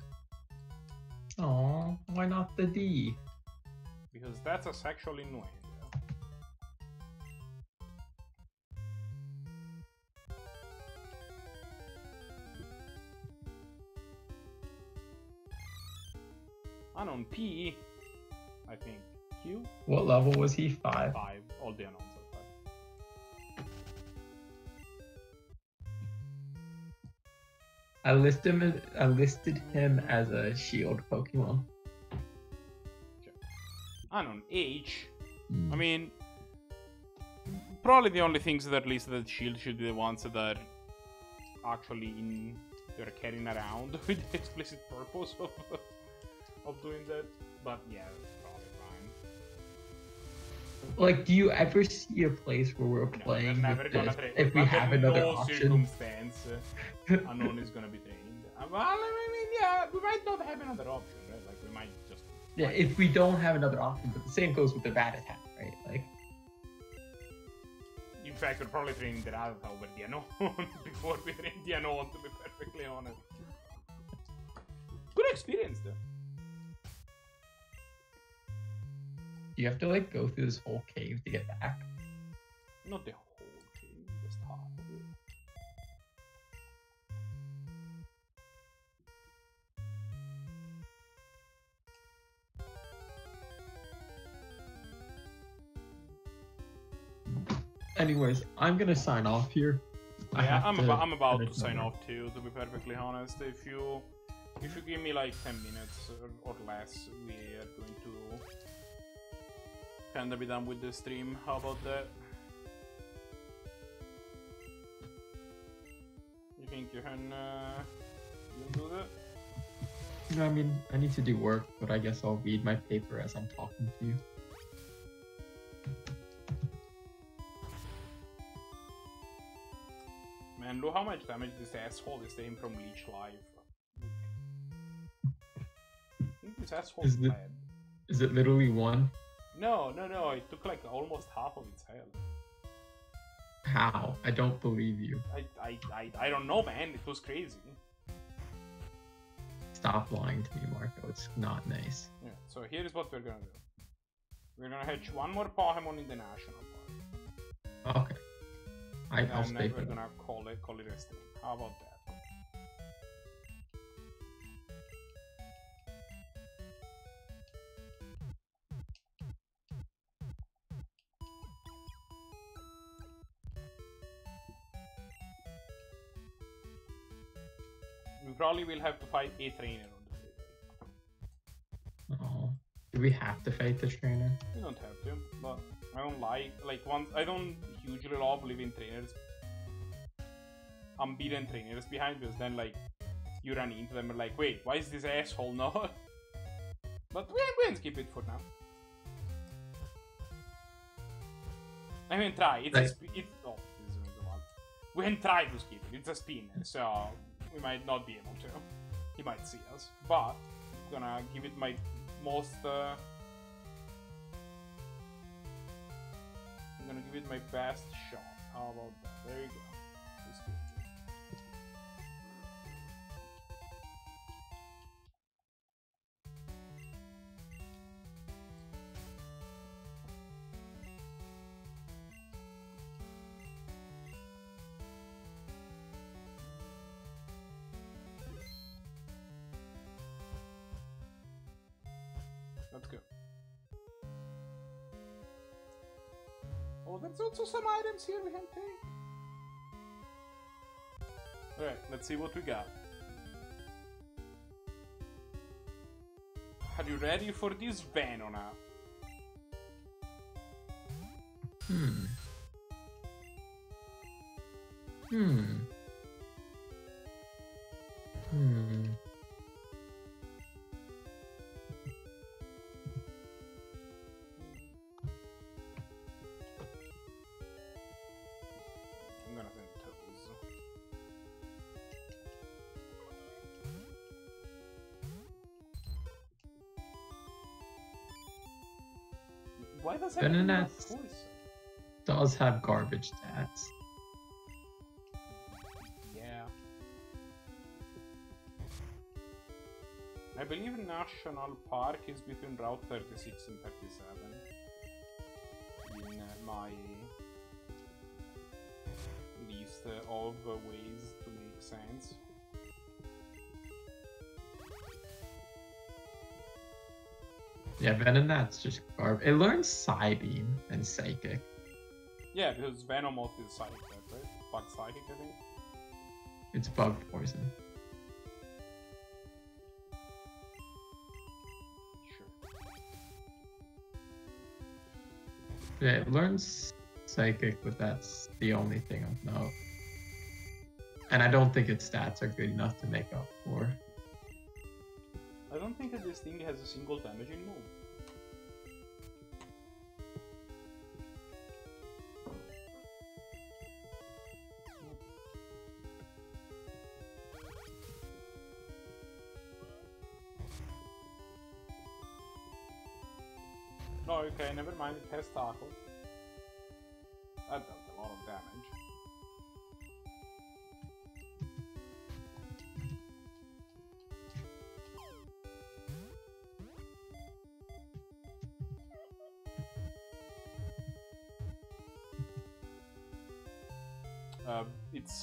Oh, why not the D? because that's a sexual innuendo. Unknown P, I think. Q? What level was he? Five. 5. All the unknowns I listed him. I listed him as a shield Pokemon. Unknown H, Hmm. I mean, probably the only things that list as shield should be the ones that are actually in they're carrying around with the explicit purpose of of doing that. But yeah, that's probably fine. Like, do you ever see a place where we're No, playing never with this if we have another no option? circumstance uh, unknown is gonna be trained. Uh, well, I mean, yeah, we might not have another option, right? Like we might just Yeah, if we don't have another option, but the same goes with the rat attack, right? Like, In fact, we're probably training the Rattata over the Unknown before we train the Unknown, to be perfectly honest. Good experience, though. You have to like go through this whole cave to get back? Not the whole cave, just half of it. Anyways, I'm gonna sign off here. I Yeah, have I'm to about I'm about to sign my- off too. To be perfectly honest, if you if you give me like ten minutes or, or less, we are going to kinda be done with the stream. How about that? You think you can uh, you can do that? No, I mean, I need to do work, but I guess I'll read my paper as I'm talking to you. Man, look how much damage this asshole is taking from Leech Life. I think this asshole Is is it- dead. Is it literally one? No, no, no. It took like almost half of its health. How? I don't believe you. I, I, I, I don't know, man. It was crazy. Stop lying to me, Marco. It's not nice. Yeah. So here is what we're gonna do. We're gonna hatch one more Pokemon in the national park, Okay. I, I'll and then we're gonna call it call it a stream. How about that? Probably will have to fight a trainer on the way. Oh. Do we have to fight the trainer? You don't have to, but I don't like like once I don't hugely love leaving trainers unbeaten trainers behind because then like you run into them and like wait why is this asshole not? But we, we can skip it for now. I mean try it's a Right. sp- it's oh this is the one. We can try to skip it. It's a spinner, so we might not be able to. He might see us, but I'm gonna give it my most. Uh, I'm gonna give it my best shot. How about that? There you go. Oh, there's also some items here we can take. Alright, let's see what we got. Are you ready for this Venonat? Hmm. Hmm. Why does have that's- Does have garbage stats. Yeah. I believe National Park is between Route 36 and 37. In uh, my list uh, of ways to make sense. Yeah, Venonat's just garbage. It learns Psybeam and Psychic. Yeah, because Venomoth is psychic, right? Bug psychic, I think. It's bug poison. Sure. Yeah, it learns Psychic, but that's the only thing of note. And I don't think its stats are good enough to make up for. I don't think that this thing has a single damaging move. No, okay, never mind, it has tackle.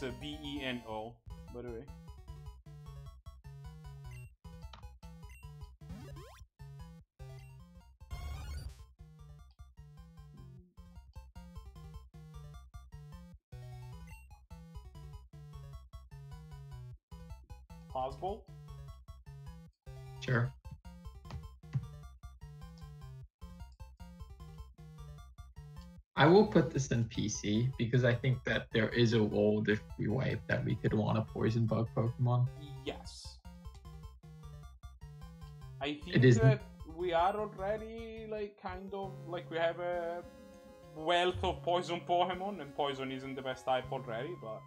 It's V E N O, by the way. Will put this in PC because I think that there is a world if we wipe that we could want a poison bug Pokemon. Yes. I think that we are already like kind of like we have a wealth of poison Pokemon, and poison isn't the best type already, but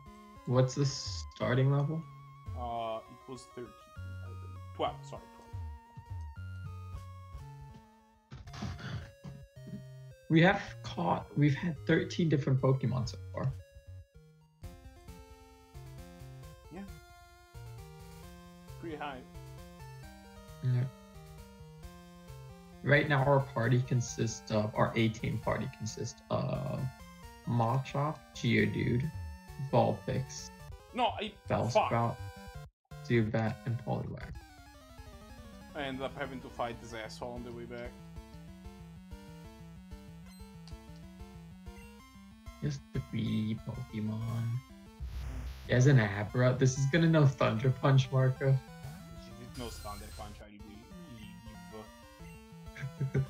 What's the starting level? uh, it was 13. 12, sorry, We have caught, we've had 13 different Pokemon so far. Yeah. Pretty high. Yeah. Right now, our party consists of our 18 party consists of Machop, Geodude, Vulpix, No, I. Bellsprout, Zubat, and Poliwag. I ended up having to fight this asshole on the way back. Just three Pokemon. He has an Abra. This is gonna know Thunder Punch, Marco. She did no standard punch, I believe.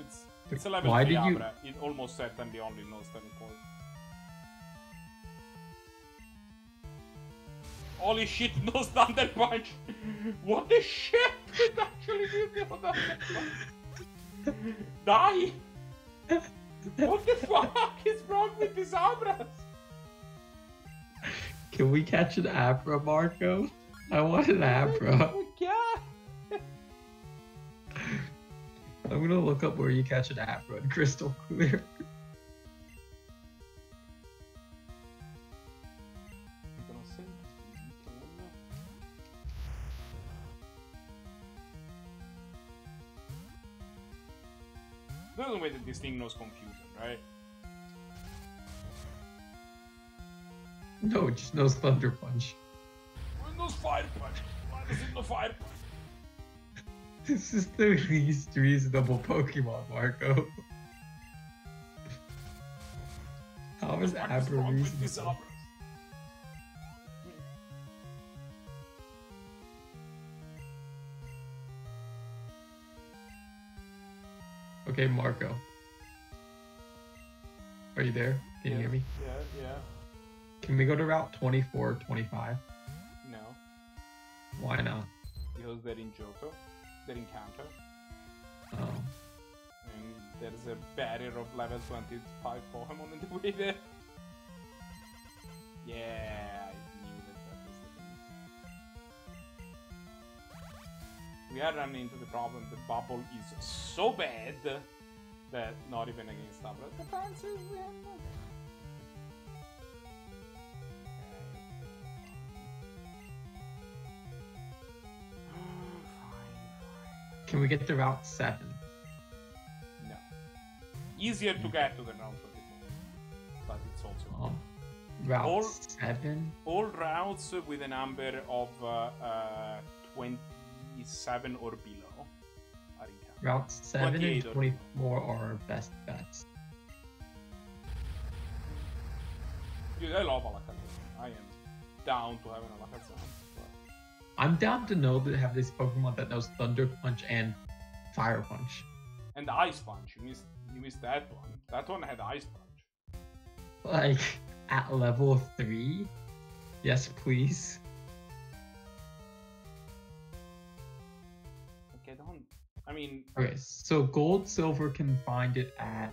it's it's a level Why 3 did you- Abra. It almost certainly only knows teleport. Holy shit, no Thunder punch! What the shit? It actually did no standard punch! Die! What the fuck is wrong with these Abras? Can we catch an Abra, Marco? I want an Abra. Oh god! I'm gonna look up where you catch an Abra in Crystal Clear. No way that this thing knows confusion, right? No, it just knows Thunder Punch. Windows Fire Punch! Why does it know Fire Punch? This is the least reasonable Pokemon, Marco. How is What the fuck is Abra wrong with these reasonable? Okay, Marco. Are you there? Can you hear me? Yeah, yeah. Can we go to Route 24, 25? No. Why not? Because they're in Johto. They're in Kanto. Oh. And there's a barrier of level 25 Pokemon in the way there. Yeah, We are running into the problem the bubble is so bad that not even against Abra defenses we have Can we get to Route 7? No. Easier to get to the round 24. But it's also Um, Route All- 7? all routes with a number of uh, uh, 27 or below are in Kanto. Route 7 and 24 are our best bets. Dude, I love Alakazam. I am down to have an Alakazam. But I'm down to know that have this Pokemon that knows Thunder Punch and Fire Punch. and Ice Punch, you missed, you missed that one. That one had Ice Punch. Like, at level 3? Yes, please. I mean, Okay, so Gold Silver can find it at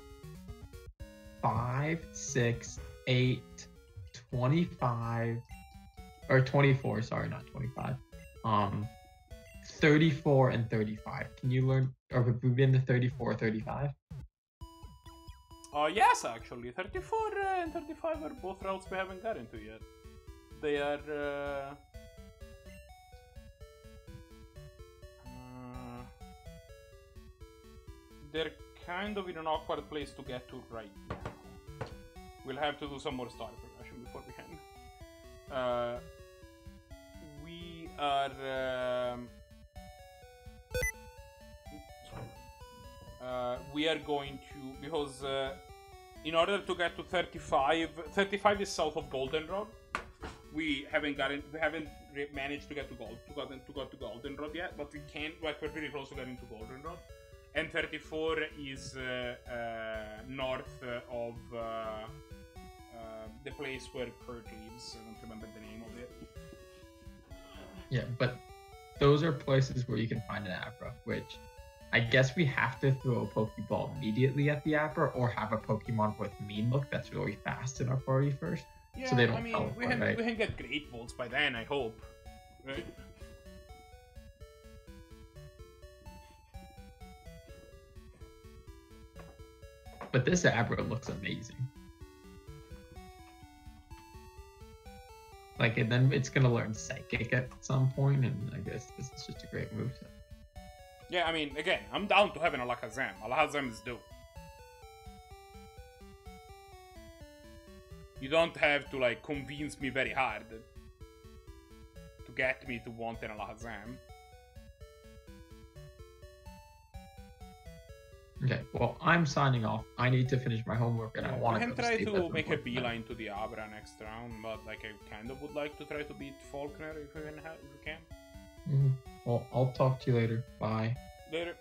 5, 6, 8, 25, or 24, sorry, not 25. Um, 34 and 35. Can you learn, or have we been to 34 or 35? uh, yes, actually, 34 uh, and 35 are both routes we haven't gotten to yet. They are. Uh, they're kind of in an awkward place to get to right now. We'll have to do some more story progression before we can. Uh, we are. Um, uh, we are going to because uh, in order to get to 35 35 is south of goldenrod we haven't gotten we haven't managed to get to gold to gotten to got to goldenrod yet but we can like we're pretty close to getting to goldenrod and 34 is uh, uh, north of uh, uh, the place where Kurt lives. I don't remember the name of it. Yeah, but those are places where you can find an Abra, which I guess we have to throw a Pokeball immediately at the Abra or have a Pokemon with Mean Look that's really fast in our party first. Yeah, they don't I mean, teleport, we can right? we can get Great Balls by then. I hope. Right? But this Abra looks amazing. Like, and then it's gonna learn Psychic at some point, and I guess this is just a great move. Yeah, I mean, again, I'm down to having Alakazam. Alakazam is dope. You don't have to like convince me very hard to get me to want an Alakazam. Okay, well, I'm signing off. I need to finish my homework, and I want to. I can try to make a beeline to the Abra next round, but like I kind of would like to try to beat Falkner if we can. If we can. Mhm. Well, I'll talk to you later. Bye. Later.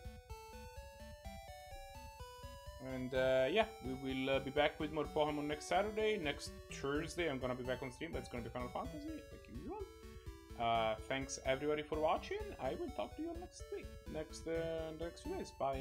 And uh, yeah, we will uh, be back with more Pokemon next Saturday. Next Thursday, I'm gonna be back on stream, but it's gonna be Final Fantasy, like usual. Uh, thanks everybody for watching. I will talk to you next week, next uh, next few days. Bye.